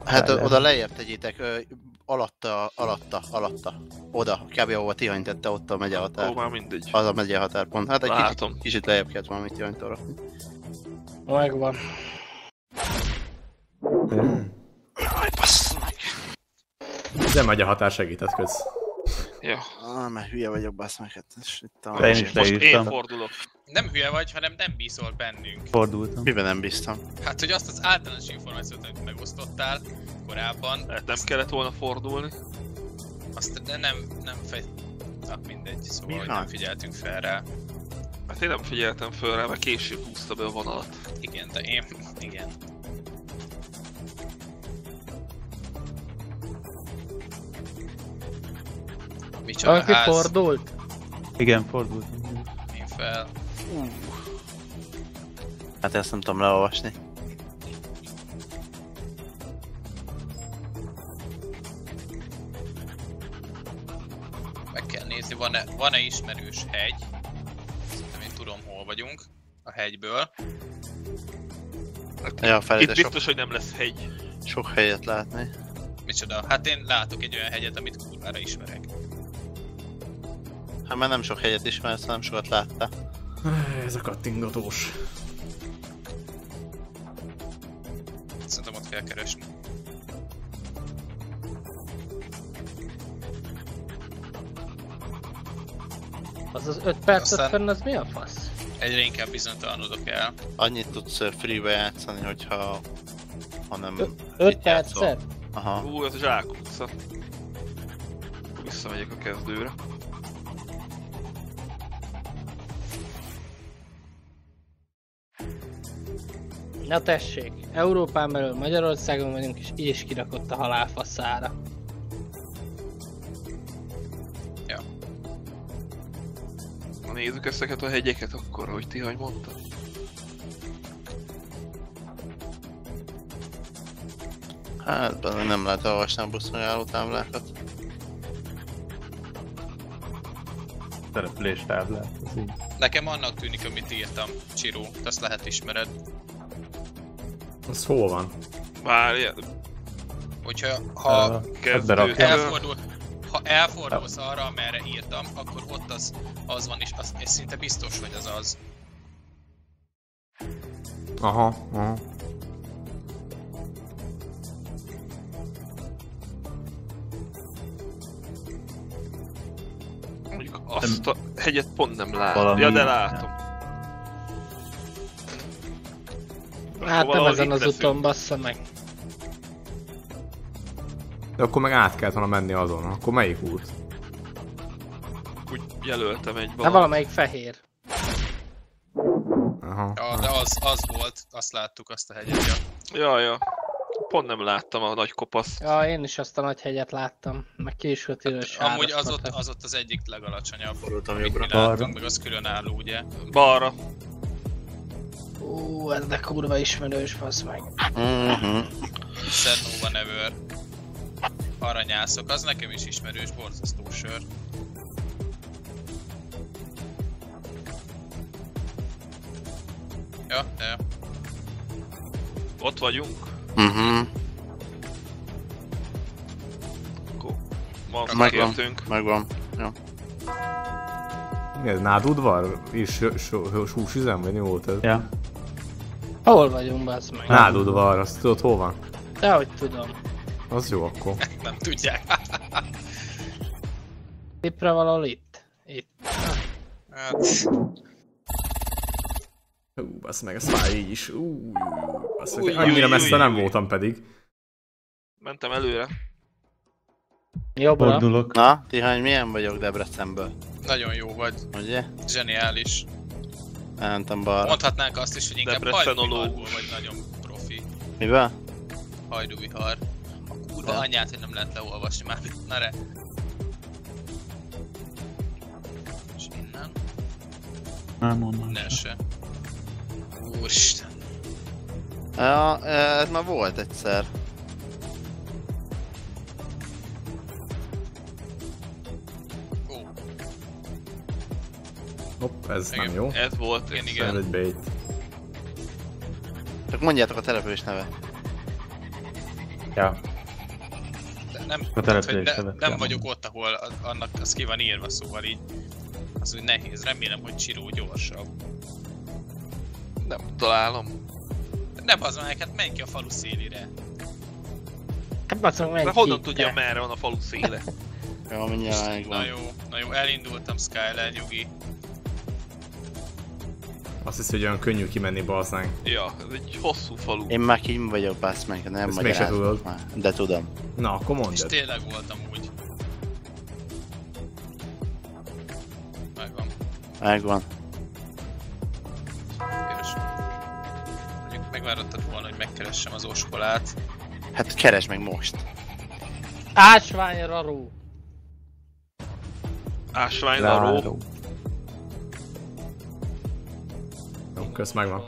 Hát Várjál. oda lejjebb tegyétek, ö, alatta, alatta, alatta. Oda, kb. ahova Tihany tette, ott a megye Ó, határ. már mindegy. Az a megye határpont. Hát egy kicsit, Látom. kicsit lejjebb kellett valamit Tihanytól rakni. Megvan. Aj, bassza meg! De megy a határ segített köz. Ja. Ah, mert hülye vagyok, bassz meg. Hát, és itt a... De én is Most én fordulok. Nem hülye vagy, hanem nem bízol bennünk. Fordultam. Miben nem bíztam? Hát, hogy azt az általános információt, amit megosztottál korábban, Hát nem kellett volna fordulni. azt de nem, nem fej... Na, mindegy, szóval Mi nem figyeltünk fel rá. Hát én nem figyeltem föl rá, mert később húzta be a vonalat. Igen, de én... Igen. Micsoda Valaki ház, fordult? Igen, fordultam. én fel. Hát ezt nem tudom leolvasni. Meg kell nézni, van-e, van-e ismerős hegy. Szerintem én tudom, hol vagyunk a hegyből. Ja, Itt felé, sok, biztos, hogy nem lesz hegy. sok helyet látni. Micsoda? Hát én látok egy olyan hegyet, amit kurvára ismerek. Hát már nem sok helyet ismersz, hanem sokat láttál. Ez a kattingatós. Szerintem ott kell keresni. Az az 5 percet Aztán- fenn, az mi a fasz? Egyre inkább bizonytalanodok el. Annyit tudsz free-be játszani, hogyha... Ha nem... 5 itt játszol. percet? Aha. Ú, ez a zsák utca. Visszamegyek a kezdőre. Na tessék, Európán belül Magyarországon vagyunk, és így is kirakott a halálfaszára. Na nézzük ezeket a hegyeket akkor, ahogy Tihany mondta. Hát, benne nem lehet olvasni a buszmegálló táblákat. Szereplés táblát. Az így. Nekem annak tűnik, amit írtam, Csiró. Azt lehet ismered. Az hol van? Várj, Hogyha ha raktam. elfordul, ha elfordulsz arra, amerre írtam, akkor ott az, az van, és az, és szinte biztos, hogy az az. Aha, aha. Mondjuk azt a hegyet pont nem látom. Valami- Ja, de látom. Hát nem ezen az leszünk. úton, bassza meg. De akkor meg át kellett volna menni azon. Akkor melyik út? Úgy jelöltem egy Hát valamit. valamelyik fehér. Aha. Ja, de az, az volt, azt láttuk, azt a hegyet. Ja. Ja, ja. Pont nem láttam a nagy kopasz. Ja, én is azt a nagy hegyet láttam, meg későtt ide Amúgy az ott, az ott az egyik legalacsonyabb, Fordultam amit mi jobbra. Balra. láttunk, meg az különálló, ugye? Balra. Ú, ez de kurva ismerős, basz meg. Mhm. Szernova Never. Aranyászok, az nekem is ismerős, borzasztó sör. Ja, ja. Ott vagyunk. Mhm. Akkor van, Megvan. Megvan. Mi ez, nádudvar? És súsüzem, vagy mi volt ez? Ja. Hol vagyunk, basz meg? Nádudvar, azt tudod hol van? De hogy tudom. Az jó akkor. [LAUGHS] Nem tudják. Tipre valahol itt. Itt. Hát, Ú, basz meg, ez fáj így is. Ú, basz meg, annyira messze nem voltam pedig. Mentem előre. Jobbra. Fordulok. Na, Tihany, milyen vagyok Debrecenből? nagyon jó vagy, Ugye? zseniális. Elmentem balra. Mondhatnánk azt is, hogy inkább hajdúviharból vagy nagyon profi. Mivel? Hajdúvihar. A kurva De. anyját, hogy nem lehet leolvasni már. Na re. És innen? Nem onnan. Ne se. Úristen. Ja, ez már volt egyszer. Hopp, ez Igen. nem jó. Ez volt. Ez- igen. Ez egy bait. Csak mondjátok a település neve. Ja. de nem, A tehát, település ne, nevet nem vagyok ott, ahol a- annak az ki van írva, szóval így az úgy nehéz. Remélem, hogy Csiró gyorsabb. Nem találom. Nem az van, hát menj ki a falu szélére. Hát basz meg, menj De honnan tudja, merre van a falu széle? [LAUGHS] Jó, mindjárt Na jó, na jó, elindultam Skyler, nyugi. Azt hiszi, hogy olyan könnyű kimenni baznánk. ja, ez egy hosszú falu. Én már kim vagyok, bassz meg, nem Ezt mégse magyarázom tudod. már. De tudom. Na, akkor És mondd. tényleg voltam úgy. Megvan. Megvan. Keres. Mondjuk megvárottad volna, hogy megkeressem az oskolát. Hát keresd meg most. Ásvány raró. Ásvány, laró. Jó, kösz, megvan.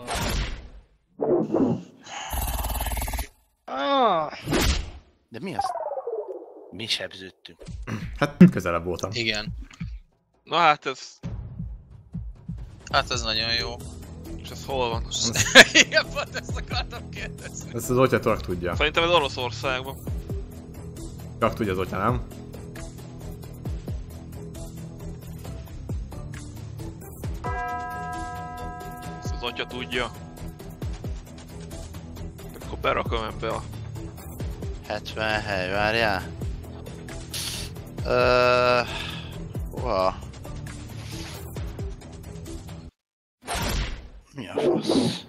Ah, De mi az? Mi sebződtünk. Hát közelebb voltam. Igen. Na hát ez... Hát ez nagyon jó. És ez hol van? [LAUGHS] Igen, pont ezt akartam kérdezni. Ezt az otya csak tudja. Szerintem ez Oroszországban. Csak tudja az otya, nem? Az atya tudja. Akkor berakom ebbe a... 70 hely, várjál. Ö... Hova? Mi a fasz?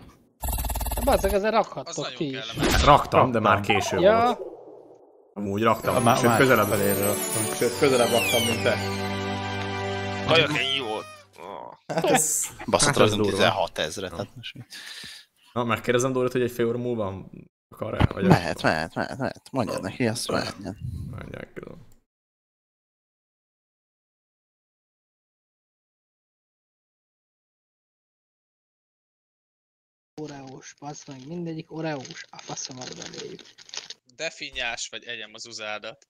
basz meg, ezzel Az rakhattok ti is. kellemes. Raktam, de már Raktam. késő Ja, volt. Amúgy raktam, Már, sőt közelebb, raktam. közelebb raktam, mint te. Kajak. Ah. Hát ez... Baszott Hát ez rajzunk durva. 16 ezret. Hát most? Na, megkérdezem Dórit, hogy egy fél óra múlva akar-e? Vagy Mehet, mehet, mehet, mehet. Mondjad neki, azt mehetjen. Mondják, tudom. Oreós, basz meg, mindegyik oreós. A faszom az beléjük. Definyás vagy egyem az uzádat.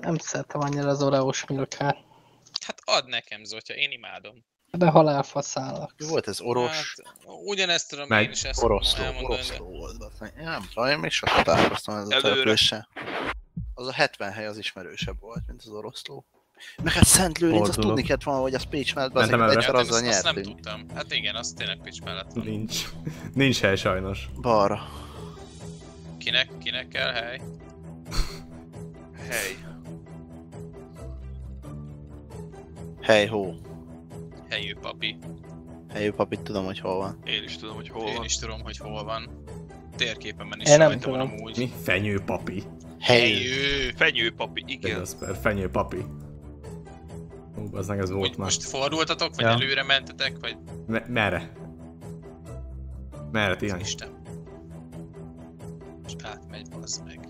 Nem szeretem annyira az oreós milkát. Hát add nekem, Zotya, én imádom. De halálfaszállak. Mi volt ez oros? Hát, ugyanezt tudom Meg én is ezt Oroszló, tudom elmondani. oroszló volt. Nem tudom, én még sokat találkoztam ezzel a településsel. Az a 70 hely az ismerősebb volt, mint az oroszló. Meg hát Szent Lőrinc, azt tudni kellett volna, hogy az Pécs mellett, az egyszer Hát én azzal azt, azt nem nyertünk. tudtam. Hát igen, az tényleg pitch mellett van. Nincs. Nincs hely sajnos. Balra. Kinek, kinek kell hely? [LAUGHS] Hely. Hely, hó. Helyű papi. Helyű papit tudom, hogy hol van. Én is tudom, hogy hol Én van. is tudom, hogy hol van. Térképemen is Én nem rajta van tudom. amúgy. Mi? Fenyő papi. Helyű. Helyű! Fenyőpapi, igen. Igen. Fenyő papi. Ó, az meg ez volt Úgy már. most fordultatok, vagy Ja. előre mentetek, vagy Me- merre? Merre, Tihanyi? Isten. És átmegy, az meg.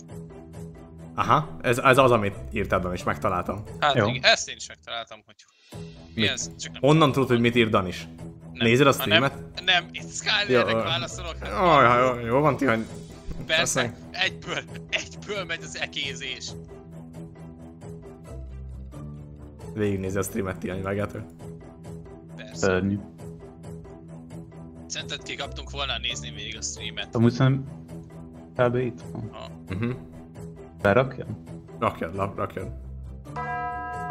Aha, ez, ez az, amit írtad és megtaláltam. Hát Jó. igen, ezt én is megtaláltam, hogy mi ez, csak nem. Honnan tudod, hogy mit ír Danis? nem. nézed a Ha streamet? Nem, nem itt Skylernek Ja, válaszolok. Aj, jó, jó van, Tihany. Persze, egyből, egyből megy az ekézés. Végignézi a streamet Tihany vágától. Persze. Szörnyű. Szerinted kikaptunk volna nézni végig a streamet. Amúgy szerintem kb. itt van. Uh-huh. Berakjam? Rakjad, rakjad.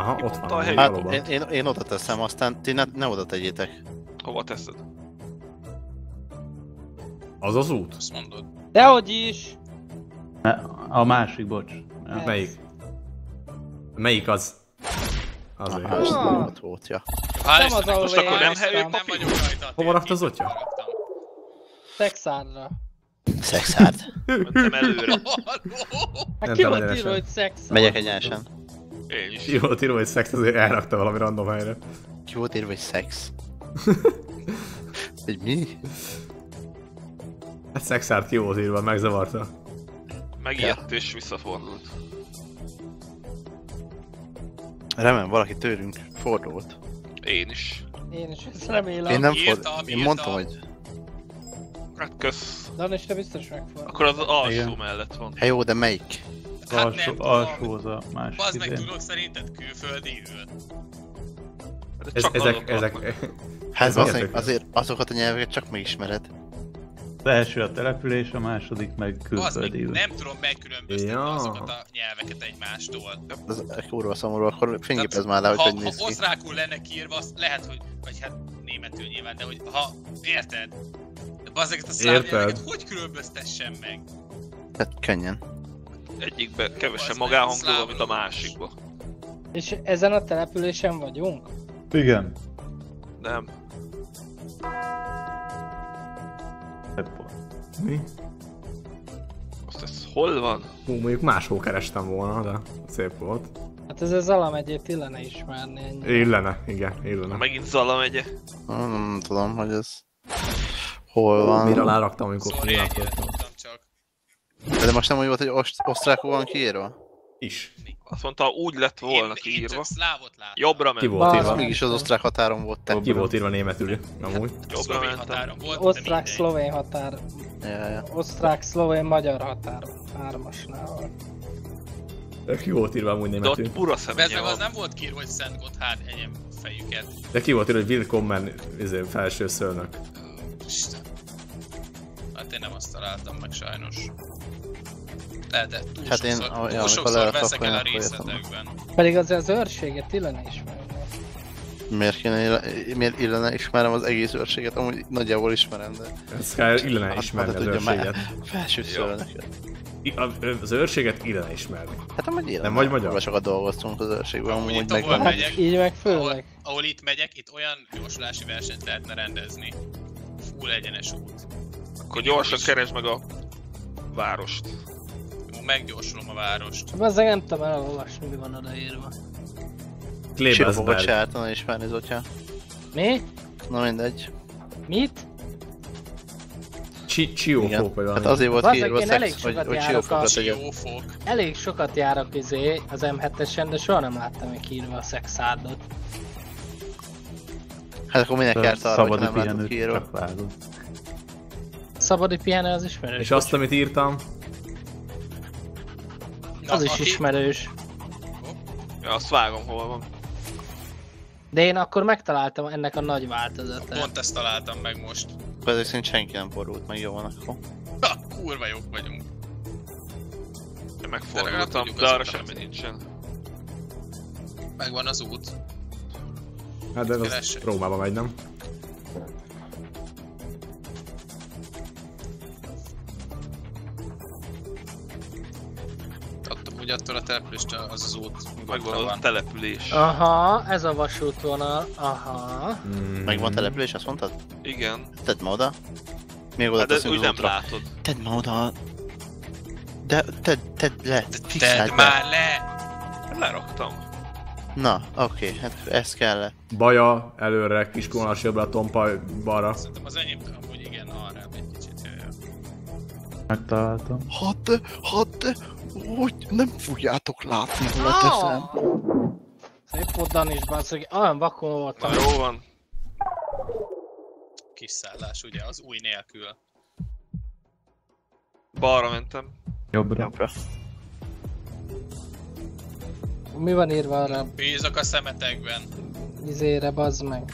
Aha, ott Kibonta a van. helyét. Hát valóban. én, én, én oda teszem, aztán ti ne, ne oda tegyétek. Hova teszed? Az az út? Azt mondod. Dehogy is! A másik, bocs. Ja. Melyik? Melyik az? Azért. Ez nem ott volt, ja. Hál' Nem az, ahol most akkor nem, végeztem. nem, vagyok rajta. Hova raktad az otya? Szexárra. Szexárd. Mentem előre. Hát ki volt írva, hogy szexár? Megyek egyenesen. Én is. Jó volt írva, hogy szex, azért elrakta valami random helyre. Ki volt írva, hogy szex? [LAUGHS] Hogy mi? Hát szexárt ki volt írva, megzavarta. Megijedt és visszafordult. Remélem valaki tőlünk fordult. Én is. Én is ezt remélem. Én nem Írtam, fordult. Én írtam. mondtam, hogy Hát kösz. Danis, te biztos megfordul. Akkor az alsó Igen. mellett van. hát jó, de melyik? Az Hát alsó, nem tudom. alsó az a másik Bazd meg, tudok szerinted külföldi ül. Hát Ez, csak ezek, ezek. Hát Ez azért, azért azokat a nyelveket csak megismered. Az első a település, a második meg külföldi. meg, ül. nem tudom megkülönböztetni Ja. azokat a nyelveket egymástól. Ez kurva szomorú, akkor fényképezd Tehát, már le, hogy ha, hogy ha néz ki. osztrákul lenne kiírva, azt lehet, hogy, vagy hát németül nyilván, de hogy ha, érted? De bazzeg, a szláv hogy különböztessen meg? Hát könnyen. Egyikbe kevesen Az magánhangzó, meg mint a másikba. És ezen a településen vagyunk? Igen. Nem. Mi? Azt ez hol van? Hú, mondjuk máshol kerestem volna, de szép volt. Hát ez az Zala megyét illene ismerni ennyi. Illene, igen, illene. megint Zala megye. Nem, nem tudom, hogy ez hol van. Mire ráraktam, amikor Sorry, De most nem úgy volt, hogy ost- osztrákul van kiírva? Is. Azt mondta, úgy lett volna Én, én kiírva. csak szlávot láttam. Jobbra Ki ment. volt Bazd írva? Mégis az osztrák határon volt te. Ki volt írva németül, amúgy. Jobbra Szlovén mentem. határon volt, de Osztrák, mindegy. szlovén határ. Ja, ja. Osztrák, szlovén, magyar határ. Hármasnál van. Ki volt írva amúgy De németül. ott szemenye meg az van. nem volt kiírva, hogy Szent Gotthárd enyem fejüket. De ki volt írva, hogy Willkommen izé, felső szőnök. Isten. Hát én nem azt találtam meg sajnos. De, de túl Hát én, sokszor, ahogy- túl sokszor veszek el a részletekben. Pedig az az őrséget illene ismerni. Miért kéne, miért illene ismerem az egész őrséget? Amúgy nagyjából ismerem, de Ez kell illene Hát, ismerni hát az őrséget. [LAUGHS] felső Az őrséget illene ismerni. Hát amúgy illene. Nem vagy magyar? Sokat dolgoztunk az őrségben, Amúgy amúgy itt, meg ahol. Hát megyek, így meg ahol, főleg. ahol itt megyek, itt olyan gyorsulási versenyt lehetne rendezni. Full egyenes út. Akkor gyorsan keresd meg a várost. Meggyorsulom a várost. Bazzeg nem tudom elolvasni, mi van odaírva. Sírba fogod Klebesberg. sártani ismerni, Zotya. Mi? Na mindegy. Mit? Csi- Csiófók vagy Hát valami. azért volt kiírva elég szex, hogy, sokat hogy járok. Elég sokat járok izé az M7-esen, de soha nem láttam még kiírva a szexárdot. Hát akkor minek járt arra, hogy nem látom kiírva. Szabadi pihenő az ismerős. És azt, amit írtam, Na, az is aki- ismerős. Ja, azt vágom, hol van. De én akkor megtaláltam ennek a nagy változatát. Pont ezt találtam meg most. Ezek szerint senki nem borult meg, jó van akkor. Ha, kurva jók vagyunk. Én De megfordultam, de tudjuk arra semmi nincsen. Megvan az út. hát de az. Rómába megy, nem? Úgy attól a települést az az út Megvan a település. Aha, ez a vasútvonal. Aha. Mm. Megvan település, azt mondtad? Igen. Tedd ma oda. Még oda Hát teszünk úgy az nem útra. látod. Tedd ma oda. De, tedd, tedd le, fixáld Tedd már le! Leraktam. Na, oké, hát ez kellett. Baja, előre, kiskulas jobbra, tompa balra. Szerintem az enyém amúgy igen, arra egy kicsit jöjjön. Megtaláltam. Hadd, hadd, hogy nem fogjátok látni, hol leteszem. Szép oddan is, bazzeg. Olyan vakon voltam. Na jó van. Kis szállás, ugye, az új nélkül. Balra mentem. Jobbra. Jobbra. Mi van írva arra Bízok a szemetekben. izére, bazd meg?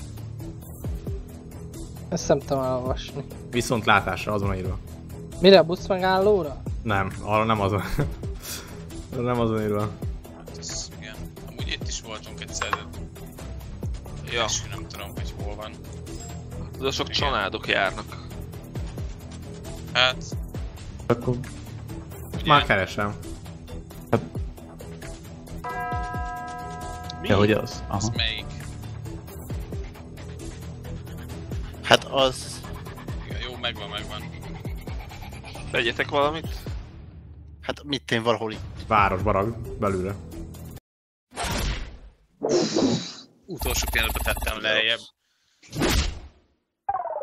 Ezt nem tudom elolvasni. Viszont látásra, az van írva. Mire, a busz megállóra? Nem, arra nem az van. Arra nem az van írva. Hát ez, igen. Amúgy itt is voltunk egyszer, de Ja, és nem tudom, hogy hol van. de sok Igen. családok járnak. Hát, Akkor ugye, Már keresem. Mi? ja, hogy az? az Aha. melyik? Hát az... Igen, jó, megvan, megvan. Vegyetek valamit? Hát mit én valahol itt. Város, barag, belülre. Utolsó pillanatban tettem lejjebb.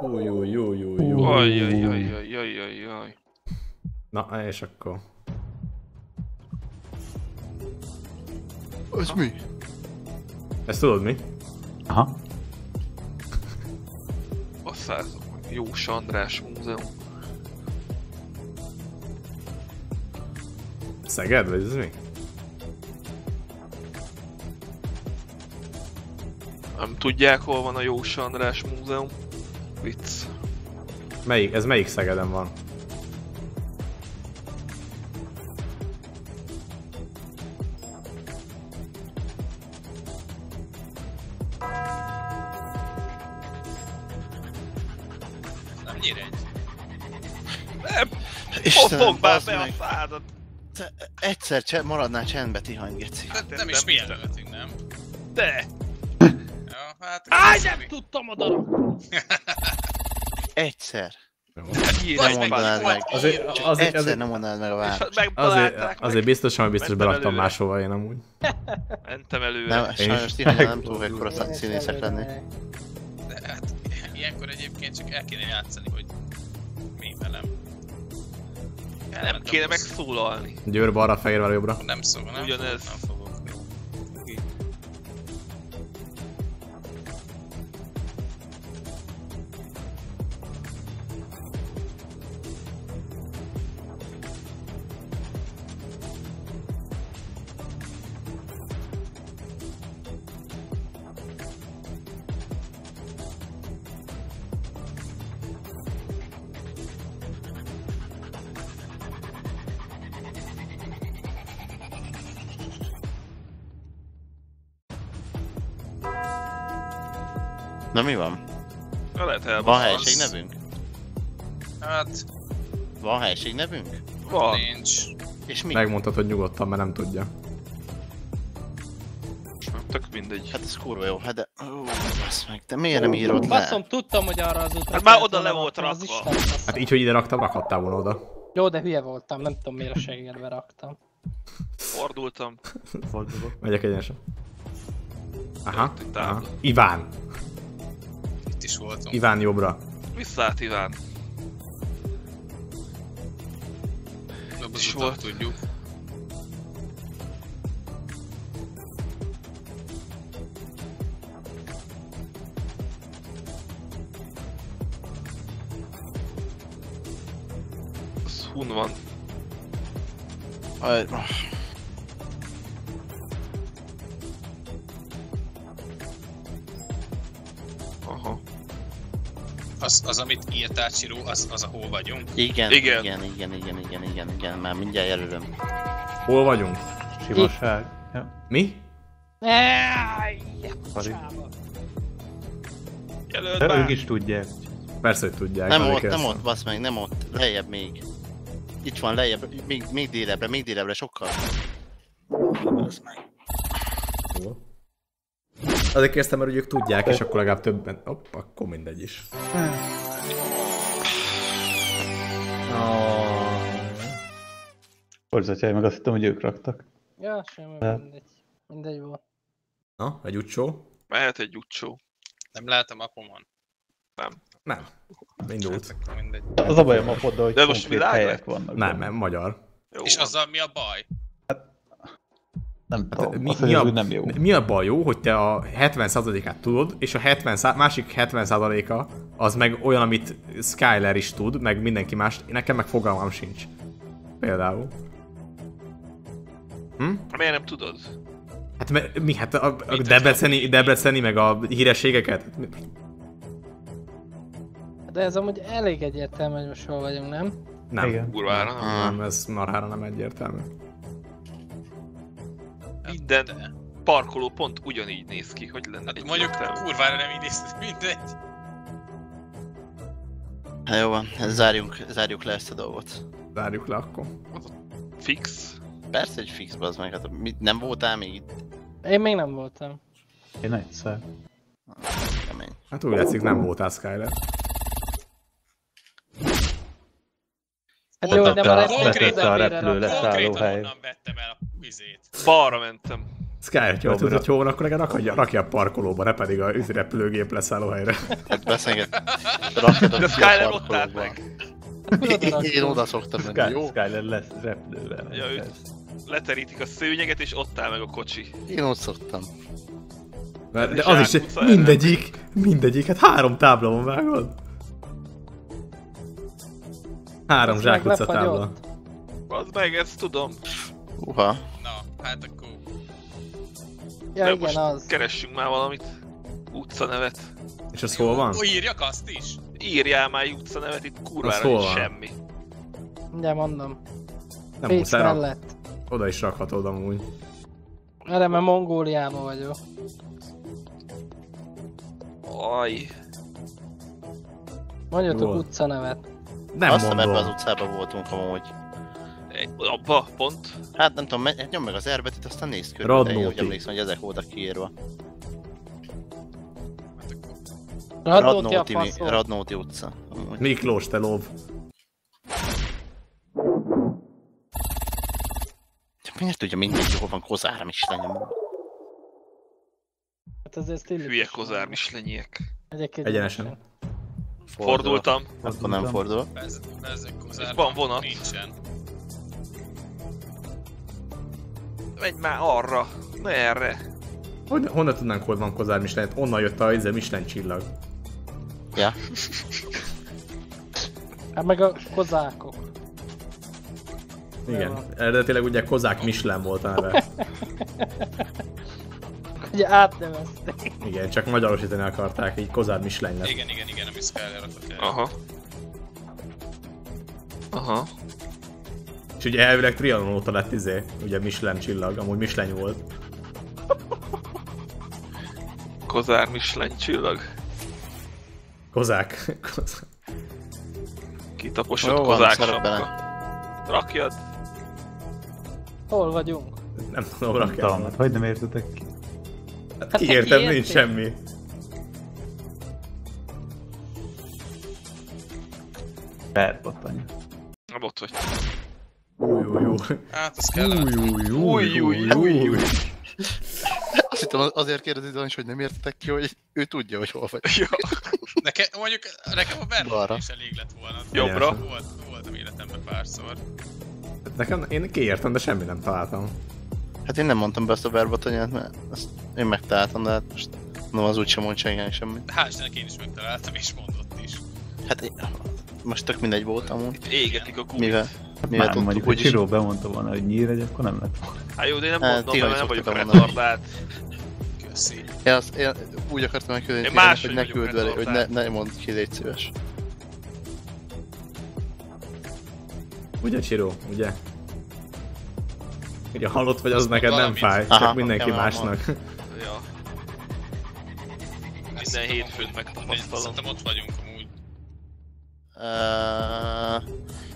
Új, új, új, új, új. Jaj, jaj, jaj, jaj, jaj, jaj, jaj. Na, és akkor... Az mi? Ezt tudod mi? Aha. Basszázom. Jós András múzeum. Szeged, vagy ez mi? Nem tudják, hol van a Jós András múzeum? Vicc. Melyik, ez melyik Szegeden van? Nem nyíregy. Nem, Istenem, fog be a meg. Te Egyszer cse, maradnál csendbe, Tihany, geci. Hát nem, Nem, is mi nem. jelöltünk, nem? De! Ja, hát... Áj, nem mi? tudtam oda Egyszer. Írják Nem mondanád meg. Azért, azért, egyszer azért, nem mondanád meg a hát azért, azért meg. biztosan, hogy biztos előre. máshova én amúgy. Mentem előre. Nem, sajnos Tihany nem tudok ekkora színészek lenni. De hát ilyenkor egyébként csak el kéne játszani, hogy mi velem. Nem kéne megszólalni. Győr balra, fehérvel jobbra. Nem szól, nem Ugyanez. nem. Na mi van? Lehet. Van helység nevünk? Hát, Van helység nevünk? Van. nincs. És mi? Megmondtad, hogy nyugodtan, mert nem tudja. Tök mindegy. Hát ez kurva jó, hát de... Ó, basz meg, te miért nem írod le? Baszom, tudtam, hogy arra az útra Hát már oda le volt rakva. Hát így, hogy ide raktam, rakhattál volna oda. Jó, de hülye voltam, nem tudom miért a segédbe raktam. Fordultam. Fordulok. Megyek egyenesen. Aha, aha. Iván. Itt is voltunk. Iván jobbra. Visszaállt Iván. Jobb is volt. tudjuk. Az hun van. Aj, Az, az amit írtál, Csiró, az, az ahol vagyunk. Igen, Igen. igen, igen, igen, igen, igen, igen, már mindjárt jelölöm. Hol vagyunk? Simaság. Ja. Mi? Jelölt De már. ők is tudják. Persze, hogy tudják. Nem ott, nem ott, basz meg, nem ott, lejjebb még. Itt van, lejjebb, még, még délebbre, még délebbre, sokkal. Basz meg. Jó. Azért kérdeztem, mert hogy ők tudják, és akkor legalább többen... Hopp, akkor mindegy is. Borzatjai meg azt hittem, hogy ők raktak. Ja, semmi, De- mindegy. Mindegy volt. Na, egy utcsó? Mehet egy utcsó. Nem látom apomon. Nem. Indult. Hát, mindegy. Az a baj a mapoddal, hogy De most világ helyek vannak. Nem, nem, magyar. Jó. És azzal mi a baj? Nem Hát, tudom, mi, mi, a, nem jó. mi a baj jó, hogy te a 70%-át tudod, és a 70 szá- másik 70%-a az meg olyan, amit Skyler is tud, meg mindenki más, nekem meg fogalmam sincs. Például. Miért nem tudod? Hát me- mi, hát a, a Debreceni, Debreceni, meg a hírességeket? De ez amúgy elég egyértelmű, hogy most hol vagyunk, nem? Nem. Igen. Kurvára, nem? Nem, ez marhára nem egyértelmű. Minden De- parkoló pont ugyanígy néz ki, hogy lenne Hát egy mondjuk értelmű. kurvára nem így néz, mindegy. Hát jó van, zárjunk, zárjuk le ezt a dolgot. Zárjuk le akkor. Fix. Persze, hogy fix az meg, hát mit, nem voltál még itt? Én még nem voltam. Én egyszer. Kemény. Hát úgy látszik, nem voltál Skyler. Hát jó, de már ezt a repülő leszálló Konkrétan hely. onnan vettem el a vizét. Balra mentem. Skyler, ha tudod, hogy hol van, akkor legalább rakja, rakja a parkolóba, ne pedig a üzi repülőgép leszálló helyre. Hát beszélget. Rakjad a Skyler ott állt meg. Oda Én oda szoktam menni, jó? Skyler lesz repülővel. Ja, őt leterítik a szőnyeget, és ott áll meg a kocsi. Én ott szoktam. De, az is, mindegyik, mindegyik, hát három tábla van, vágod? Három zsákutca tábla. Az meg, ezt tudom. Uha. Na, hát akkor Ja, De igen, most az. keressünk már valamit. Utca nevet. És az hol van? Ó, írjak azt is? Írjál már utca nevet, itt kurvára nincs semmi. Mindjárt mondom. Nem Pécs muszáj mellett. oda is rakhatod amúgy. Erre mert Mongóliában vagyok. Aj. Mondjatok Hol? utca nevet. Nem Azt hiszem ebben az mondom. utcában voltunk amúgy. Abba, pont. Hát nem tudom, me- nyom meg az erbetét, aztán nézd körül. de Én Radnóti. úgy emlékszem, hogy ezek voltak kiírva. Hát Radnóti a Radnóti, mi-. Radnóti utca. Amúgy. Miklós, te lóv. Miért tudja mindegy, hol van Kozár is lenyomva? Hát ezért stilikus. Hülye kozár mislenyiek. Egyébként Egyenesen. Fordultam. Akkor nem fordul. ez, ez egy van vonat. Nincsen. Menj már arra. Ne erre. Hogy, honnan tudnánk, hol van Kozár Michelin? Onnan jött a izé, Michelin csillag. Ja. Hát meg a kozákok. Igen. Eredetileg ugye Kozák Michelin volt a neve. [LAUGHS] Ugye átnevezték. Igen, csak magyarosítani akarták, így Kozár Michelin lett. Igen, igen, igen, ami Skyler el. Aha. Aha. És ugye elvileg Trianon óta lett izé, ugye Michelin csillag, amúgy Michelin volt. Kozár mislen csillag. Kozák. Kozák. Kitaposott kozák. Rakjad. Hol vagyunk? Nem tudom, hát hogy nem értetek ki? Hát Hát te kiértem, kiértél? nincs semmi. Felpattanja. Na, bot vagy. Új, új, új. Hát, az kell. Új, új, Új, új, új, új. Azt hittem azért kérdezi Dani, hogy nem értetek ki, hogy ő tudja, hogy hol vagy. [LAUGHS] Ja. Nekem, mondjuk, nekem a. Berlin is elég lett volna. Jobbra. Volt, voltam életemben párszor. Nekem, én kiértem, de semmi nem találtam. Hát én nem mondtam be azt a verbatanyát, mert azt én megtaláltam, de hát most nem az úgysem mond senki semmit. Hál' Istennek én is megtaláltam, és mondott is. Hát én, most tök mindegy volt amúgy. Égetik a gumit. Mivel, mivel Már mondjuk, hogy. Csiró bemondta volna, hogy nyír egy, akkor nem lett volna. Hát jó, de én nem Hát, mondom, mert hogy nem vagyok retardált. Köszi. Én, azt, én úgy akartam megküldeni, hogy ne küld vele, hogy ne, ne mondd ki, légy szíves. Ugye, Csiró? Ugye? Ugye halott vagy, az neked nem fáj, Aha, csak mindenki van, másnak. Ja. Minden hogy- megtapasztalom. Szerintem ott vagyunk amúgy. Uh,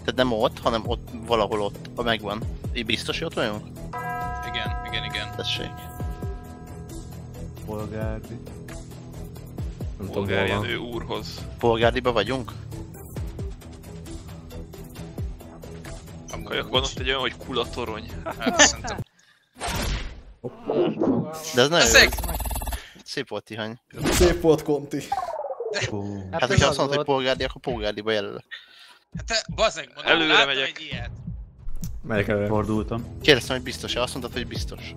tehát nem ott, hanem ott, valahol ott, ha megvan. Így biztos, hogy ott vagyunk? Igen, igen, igen. Tessék. Polgári. Nem tudom. Polgárjenő úrhoz. Polgárdiba vagyunk? Kajak van ott egy olyan, hogy kulatorony. [LAUGHS] Hát szerintem De ez nagyon jó. Szép volt Tihany. Szép volt Conti. Ó, Hát, ez hogyha az azt mondod, hogy polgárdi, akkor polgárdiba jelölök. Hát te, bazeg, mondom, Előre láttam megyek. egy ilyet. Melyik előre? Fordultam. Kérdeztem, hogy biztos-e, azt mondtad, hogy biztos.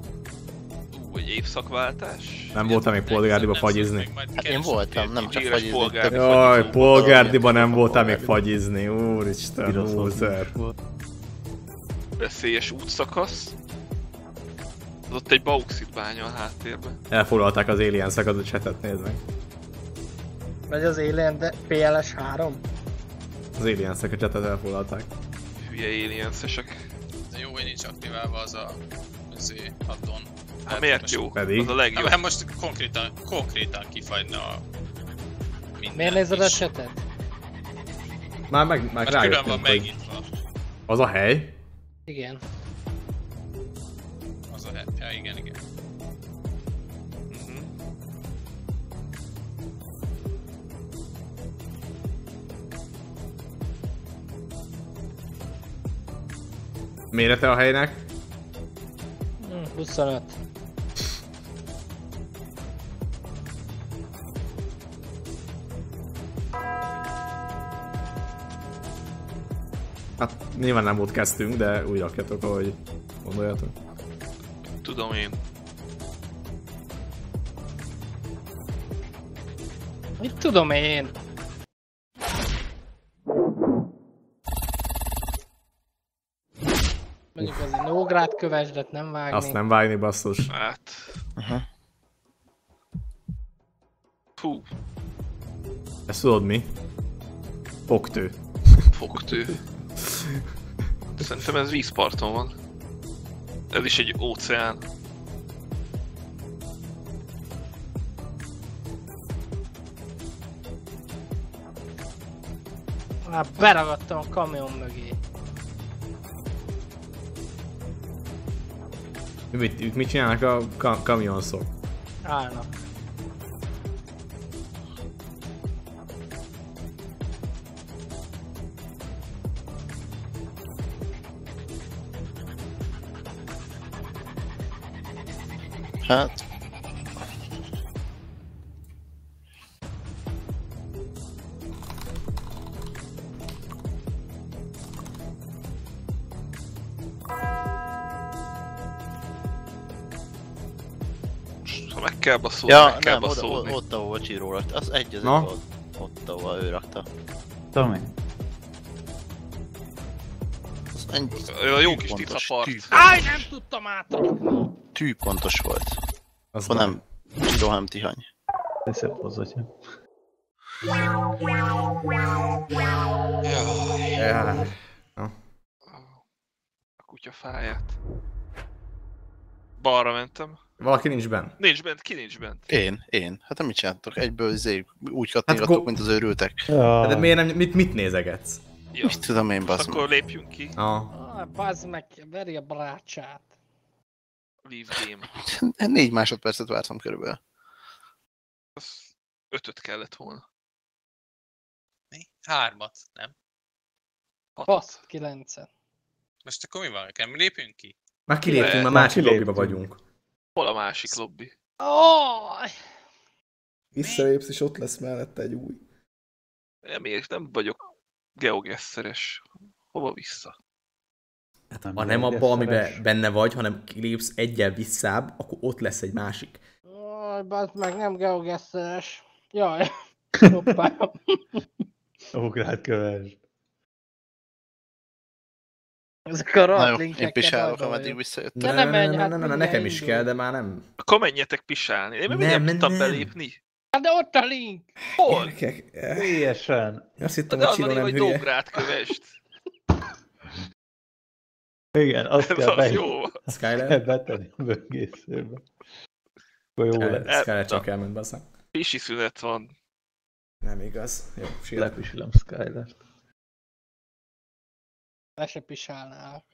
Ú, egy évszakváltás. Nem voltam még polgárdiba fagyizni. Hát én voltam, nem csak fagyizni. Jaj, fagyizó polgárdiban nem voltál még fagyizni, úristen, lúzer. Veszélyes útszakasz. Az ott egy bauxit bánya a háttérben. Elfoglalták az aliens a chatet, nézd meg. Vagy az Alien, de PLS 3? Az aliens a chatet elfoglalták. Hülye aliensesek. De jó, hogy nincs aktiválva az a azért addon. Hát miért jó? Pedig. Az a legjobb. hát most konkrétan, konkrétan kifagyna a minden Miért nézed a is. chatet? Már meg, már Mert külön van rájöttünk, hogy megnyitva az a hely. Igen. az a hely. Ja, igen, igen. Mhm. Mérete a helynek? Hm, 25. nyilván nem ott kezdtünk, de úgy rakjatok, ahogy gondoljatok. Tudom én. Mit tudom én? Mondjuk az egy Nógrád kövesdet nem vágni. Azt nem vágni basszus. Hát... Aha. Hú, Ezt tudod mi? Fogtő. fogtő. Szerintem ez vízparton van. Ez is egy óceán. Már beragadtam a kamion mögé. Mit, ők mit csinálnak a ka- kamionszok? Állnak. Hát, Ha meg kell baszolni, ja, meg kell nem, oda, ott ahol Csiró rakta, az egy az Na? egy volt. Ott ahol ő rakta. Tudom én. Az egy jó kis tűpontos, ticapart. tű- Áj, nem tudtam átrakni! Tűpontos volt. Az Akkor nem Csiró, hanem Tihany. Szép hozzatja. Ja. A kutya fáját. Balra mentem. Valaki nincs benne. Nincs bent, ki nincs bent? Én, én. Hát nem mit csináltok? Egyből zé, úgy Hát kattingattok, go- mint az őrültek. Ja, De miért nem, mit, mit nézegetsz? Ja. Mit tudom én, bazd akkor lépjünk ki. Ah, Ah, bazd meg, veri a brácsát. Leave game. Négy másodpercet vártam körülbelül. Az ötöt kellett volna. Mi? Hármat, nem? Basz, 9 Most akkor mi van? Nem lépünk ki? már kiléptünk, már másik kiléptünk. lobbyba vagyunk. Hol a másik lobby? Oh! Visszalépsz és ott lesz mellette egy új. Nem, én nem vagyok geogesszeres. Hova vissza? Hát Ha nem abba, amiben benne vagy, hanem kilépsz egyel visszább, akkor ott lesz egy másik. Aj, bazd meg, nem geogesszeres. Jaj. [LAUGHS] Hoppá. Ógrát köves. Ezek a linkek én pisálok, ameddig visszajöttem. De nem menj, ne, ne, ne, ne, nekem is kell, de már nem. Akkor menjetek pisálni. Én még Nem, nem, nem, tudtam nem. belépni. Hát de ott a link! Hol? Eh, Teljesen. azt hittem, hogy írva, nem hogy hülye. Dógrát kövest. Igen, azt Ez kell az be, jó. Skyler? betenni a böngészőbe. Akkor jó lesz. Skyler csak elment basszak. Pisi szünet van. Nem igaz. Jó, sírok. Lepisilem Skylert. Le se pisálnál.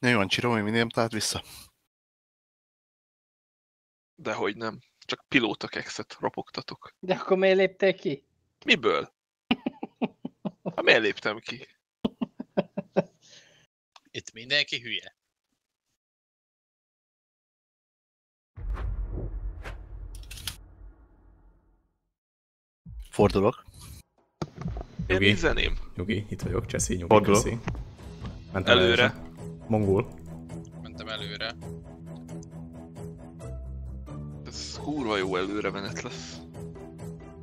Jó van, Csiromi, minél talált vissza. Dehogy nem. Csak pilóta kekszet ropogtatok. De akkor miért léptél ki? Miből? [LAUGHS] Hát miért léptem ki? Itt mindenki hülye. Fordulok. Én Jogi. zeném. Nyugi, itt vagyok, Cseszi, nyugi, Fordulok. köszi. Mentem Előre. előre. Mongol. Mentem előre. Ez kurva jó előremenet lesz.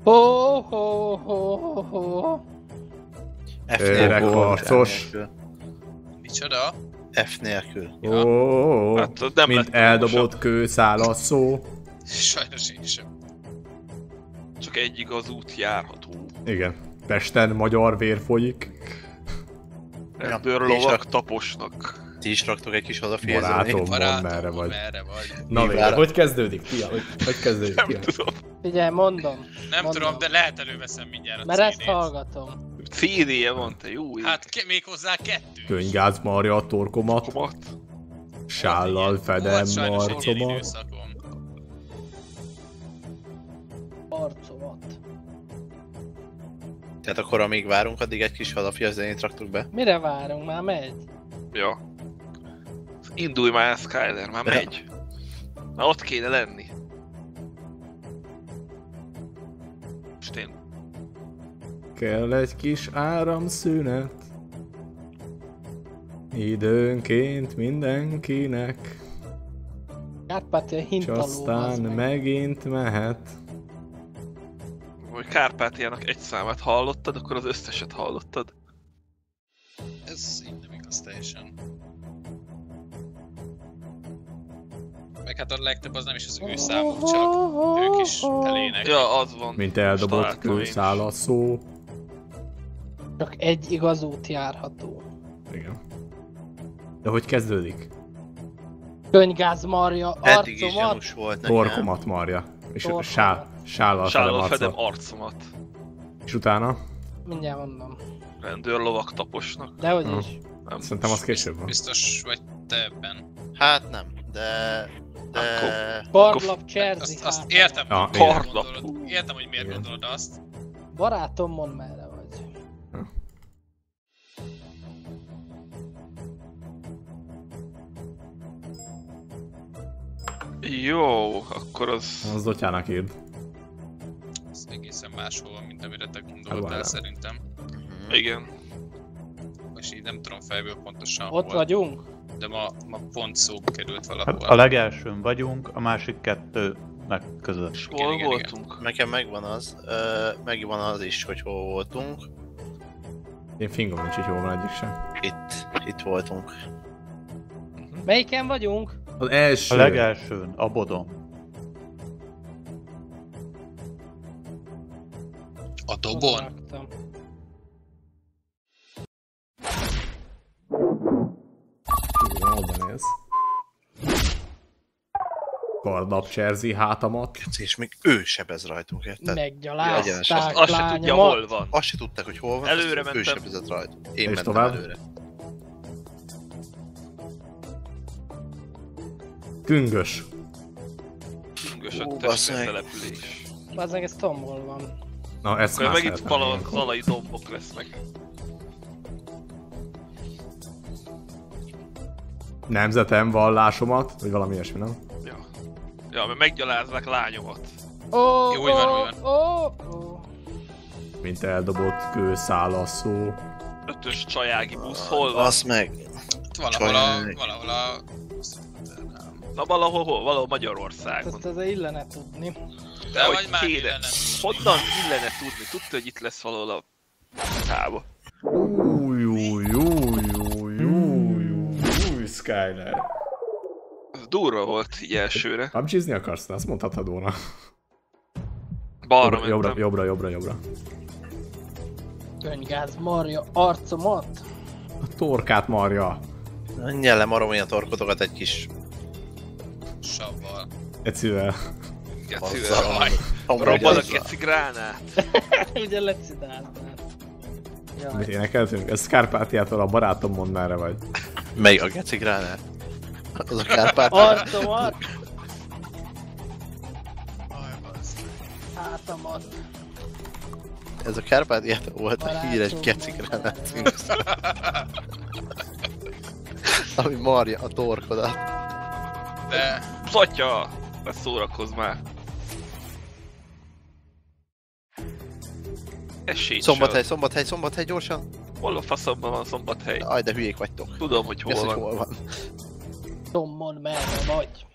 Ho, ho, ho, ho, ho. F Öreg nélkül. harcos. Micsoda? F nélkül. Ó, oh, oh, Hát, nem mint eldobott kőszál szó. Sajnos én sem. Csak egy igaz út járható. Igen. Pesten magyar vér folyik. Rendőrlovak és a- taposnak. Ti is raktok egy kis Barátom. hazaférzeni. Mondd, Barátom, merre vagy. merre vagy. Na Mi végre, hogy kezdődik, Tia? Hogy, hogy kezdődik, Nem tudom. Figyelj, mondom. Nem Mondom. tudom, de lehet előveszem mindjárt a Mert ezt hallgatom. CD-je van, te jó ég. Hát ke- még hozzá kettő. Könygáz marja a torkomat, Komat. sállal fedem egy ilyen marcomat. időszakom. Arcomat. Tehát akkor amíg várunk, addig egy kis hazafiazenét raktuk be. Mire várunk? Már megy. Ja. Indulj már, Skyler, már megy. Már ott kéne lenni. Most én Kell egy kis áramszünet. Időnként mindenkinek. Kárpátia És hintaló. aztán az meg. megint mehet. hogy Kárpátiának egy számát hallottad, akkor az összeset hallottad. Ez így nem igaz teljesen. Meg hát a legtöbb az nem is az ő számuk, csak ők is elének. Ja, az van. Mint eldobott találtam én is. kőszál a szó. Csak egy igaz út járható. Igen. De hogy kezdődik? Könygáz marja, Eddig is arcomat. gyanús volt nekem. Torkomat marja. És Torkomat. sál, sállal Sállal fedem arcomat. És utána? Mindjárt mondom. Rendőrlovak taposnak. Dehogy Hm. is. Nem. Szerintem az később van. Biztos vagy te ebben. Hát nem, de... De... Kardlap Cserzi Azt, azt értem, Ja, hogy gondolod. Értem, hogy miért Igen. gondolod azt. Barátom, mondd merre vagy. Jó, akkor az... Az dotyának írd. Ez egészen máshol van, mint amire te gondoltál szerintem. Mhm. Igen. És így nem tudom fejből pontosan Ott hol, vagyunk? De ma, ma pont szó került valahol. Hát a legelsőn vagyunk, a másik kettőnek között. És Igen, hol igen, voltunk? Nekem megvan az, ö, megvan az is, hogy hol voltunk. Én fingom nincs, hogy hol van egyik sem. Itt, itt voltunk. Melyiken vagyunk? Az első. A legelsőn, a bodon. A dobon? Ez. Kardap cserzi hátamat. És még ő sebez rajtunk, érted? Meggyalázták Azt, se tudja, hol van. Azt se tudták, hogy hol van, Előre azt ő mentem. sebezett rajtunk. Én És mentem tovább? előre. Küngös. Küngös meg. település. Bazzeg, ez tombol van. Na, ezt Akkor már megint szeretném vala, ilyenkor. zalai dombok lesznek. Nemzetem, vallásomat, vagy valami ilyesmi, nem? Ja. Ja, mert meggyalázzák lányomat. Ó, Jó, úgy van, ó, úgy ó, ó. Mint eldobott kőszál a szó. Ötös csajági busz, hol van? Az meg. Valahol a... Valahol a... Na valahol, hol? Valahol Magyarországon. Ezt azért illene tudni. De hogy vagy már kéne. illene. Honnan illene tudni? Tudta, hogy itt lesz valahol a tába. Új, Skyler. Ez durva volt így elsőre. PUBG-zni akarsz? Azt mondhatod volna. Balra Jobbra, jobbra, mentem. jobbra, jobbra, jobbra. Könygáz marja, arcomat. A torkát marja. Menjen le marom a torkotokat egy kis Savval. Ecivel. Gecivel. Robban a geci gránát. [LAUGHS] Ugye lecidált már. Mit énekeltünk? Ez Scarpátiától a barátom mond merre vagy. Melyik a geci gránát? Az a Kárpát? Bazd. Hátamat! Ez a Kárpátiát volt a híres geci gránát című. Ami marja a torkodat. De Zatya! Ne szórakozz már! Esély Szombathely, szombathely, szombathely, gyorsan! Hol a faszomban van szombathely? Aj, de hülyék vagytok. Tudom, hogy hol hogy van. hol van. Tom, mondd merre vagy.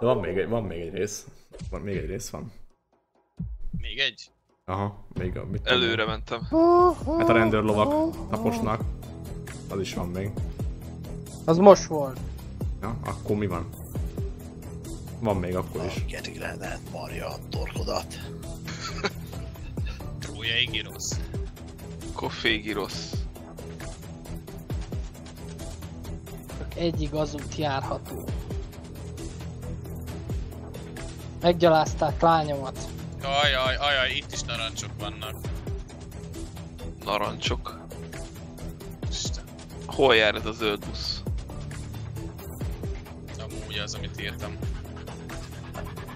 De van még egy, van még egy rész. Van, még egy rész van. még egy. Aha, még a... Mit tudom. Előre mentem. Hát a rendőrlovak taposnak. Az is van még. Az most volt. Ja, akkor mi van? Van még akkor is. Geci gránát marja a torkodat. Trójai girosz. Koffégi rossz. Csak egy igaz út járható. Meggyalázták lányomat. Ajaj, ajaj, itt is narancsok vannak. Narancsok. Isten, Hol jár ez a zöld busz? amúgy az, amit írtam.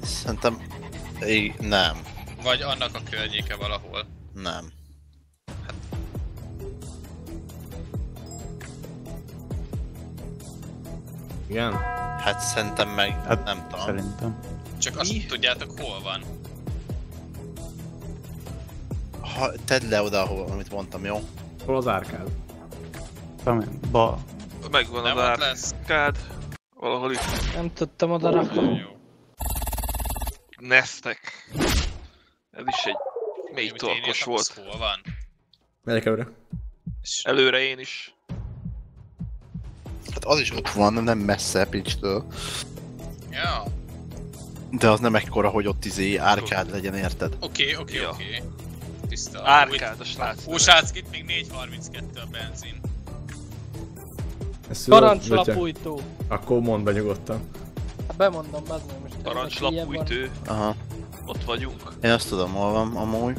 Szerintem... Így, nem. Vagy annak a környéke valahol. Nem. Igen? Hát szerintem meg... Hát, nem tudom. Szerintem. Csak azt Mi? tudjátok hol van. Ha, tedd le oda, ahol, amit mondtam, jó? Hol az árkád? Tudom, ba, Megvan Nem az árkád. Valahol itt. Nem tudtam oda rakni. Neztek. Ez is egy mély torkos volt. Hol van? Megyek előre. És Előre én is. Hát az is ott van, nem messze Pitch-től. Ja, De az nem ekkora, hogy ott izé árkád legyen, érted? oké, oké, oké. Tiszta. Árkád a srác. Ó, srác, itt még 4.32 a benzin. Parancslapújtó. Akkor mondd be nyugodtan. Hát bemondom, bazd meg most. Parancslapújtő. Aha. Ott vagyunk. Én azt tudom, hol van amúgy.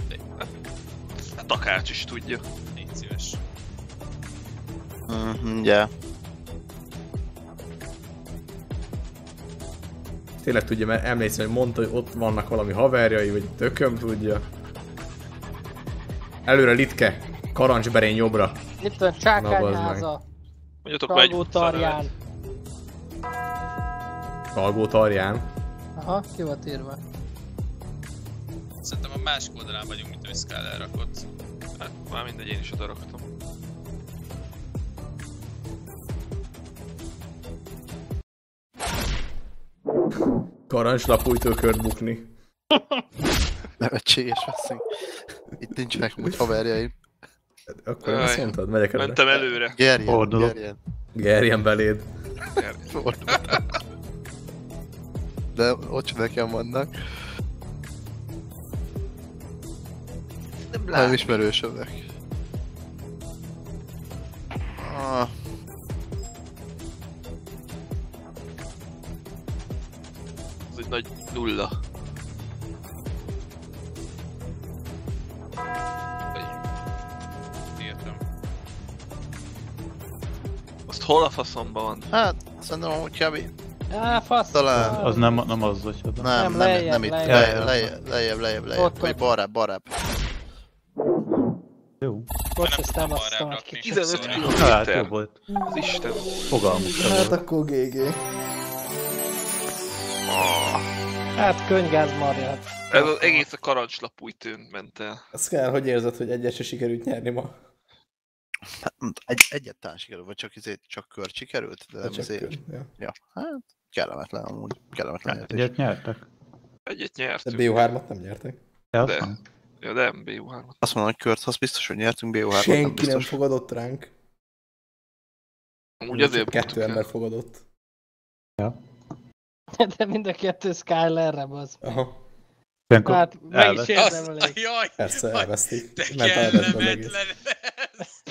Hát Takács is tudja. Légy szíves. Mhm, ugye. Tényleg tudja, mert emlékszem, hogy mondta, hogy ott vannak valami haverjai, vagy tököm tudja. Előre Litke, Karancsberény jobbra. Itt van Csákányháza. Mondjatok meg. Talgó Tarján. Talgó Tarján. Aha, ki volt írva. Szerintem a másik oldalán vagyunk, mint a Skyler rakott. Hát, már mindegy, én is oda raktam. Karancslapújtól kört bukni. [LAUGHS] Nevetséges veszünk. Itt nincsenek úgy haverjaim. Akkor Jaj. azt mondtad, megyek előre. Mentem előre. Gerjen, Fordulok. gerjen. Gerjen beléd. Fordulok. De ott nekem vannak. Nem Nem ismerősöbbek. Ah, Ez egy nagy nulla. Azt hol a faszomban van? hát, szerintem hogy kb. Á, fasz. Talán. az nem, nem az vagy oda. Nem, Nem, nem, lejjebb, nem itt. lejjebb. Lejjebb, lejjebb, lejjebb, lejjebb, lejjebb. Ott, Vagy ott. balrább, balrább. Jó. Bocs, Nem ezt tudom elbasztam arrább egy rakni. kicsit. 15 Sorry. kilométer. Hát jó volt. Az Isten. Fogalmuk volt. akkor GG. Ah, Hát könygáz marja. ez az egész a karancslapújtőn ment el. Azt kell, hogy érzed, hogy egyesre sikerült nyerni ma? Hát, egy, egyetlen sikerült, vagy csak, izé, csak kör sikerült? De nem Csak izé. kör. Ja. Ja, hát kellemetlen amúgy. Kellemetlen Hát. Egyet nyertek. Egyet De nyertünk. BO3-at nem nyertek. Ja, azt De. Nem. Ja, nem, BU3. Azt mondom, hogy kört, az biztos, hogy nyertünk BO3-at, nem Senki nem biztos. fogadott ránk. Úgy azért Kettő el. ember fogadott. [LAUGHS] De mind a kettő Skylerre, bazd. Aha, Ilyenkor Hát meg is Azt, [LAUGHS] jaj! persze elvesztik. De az egész. kellemetlen ez!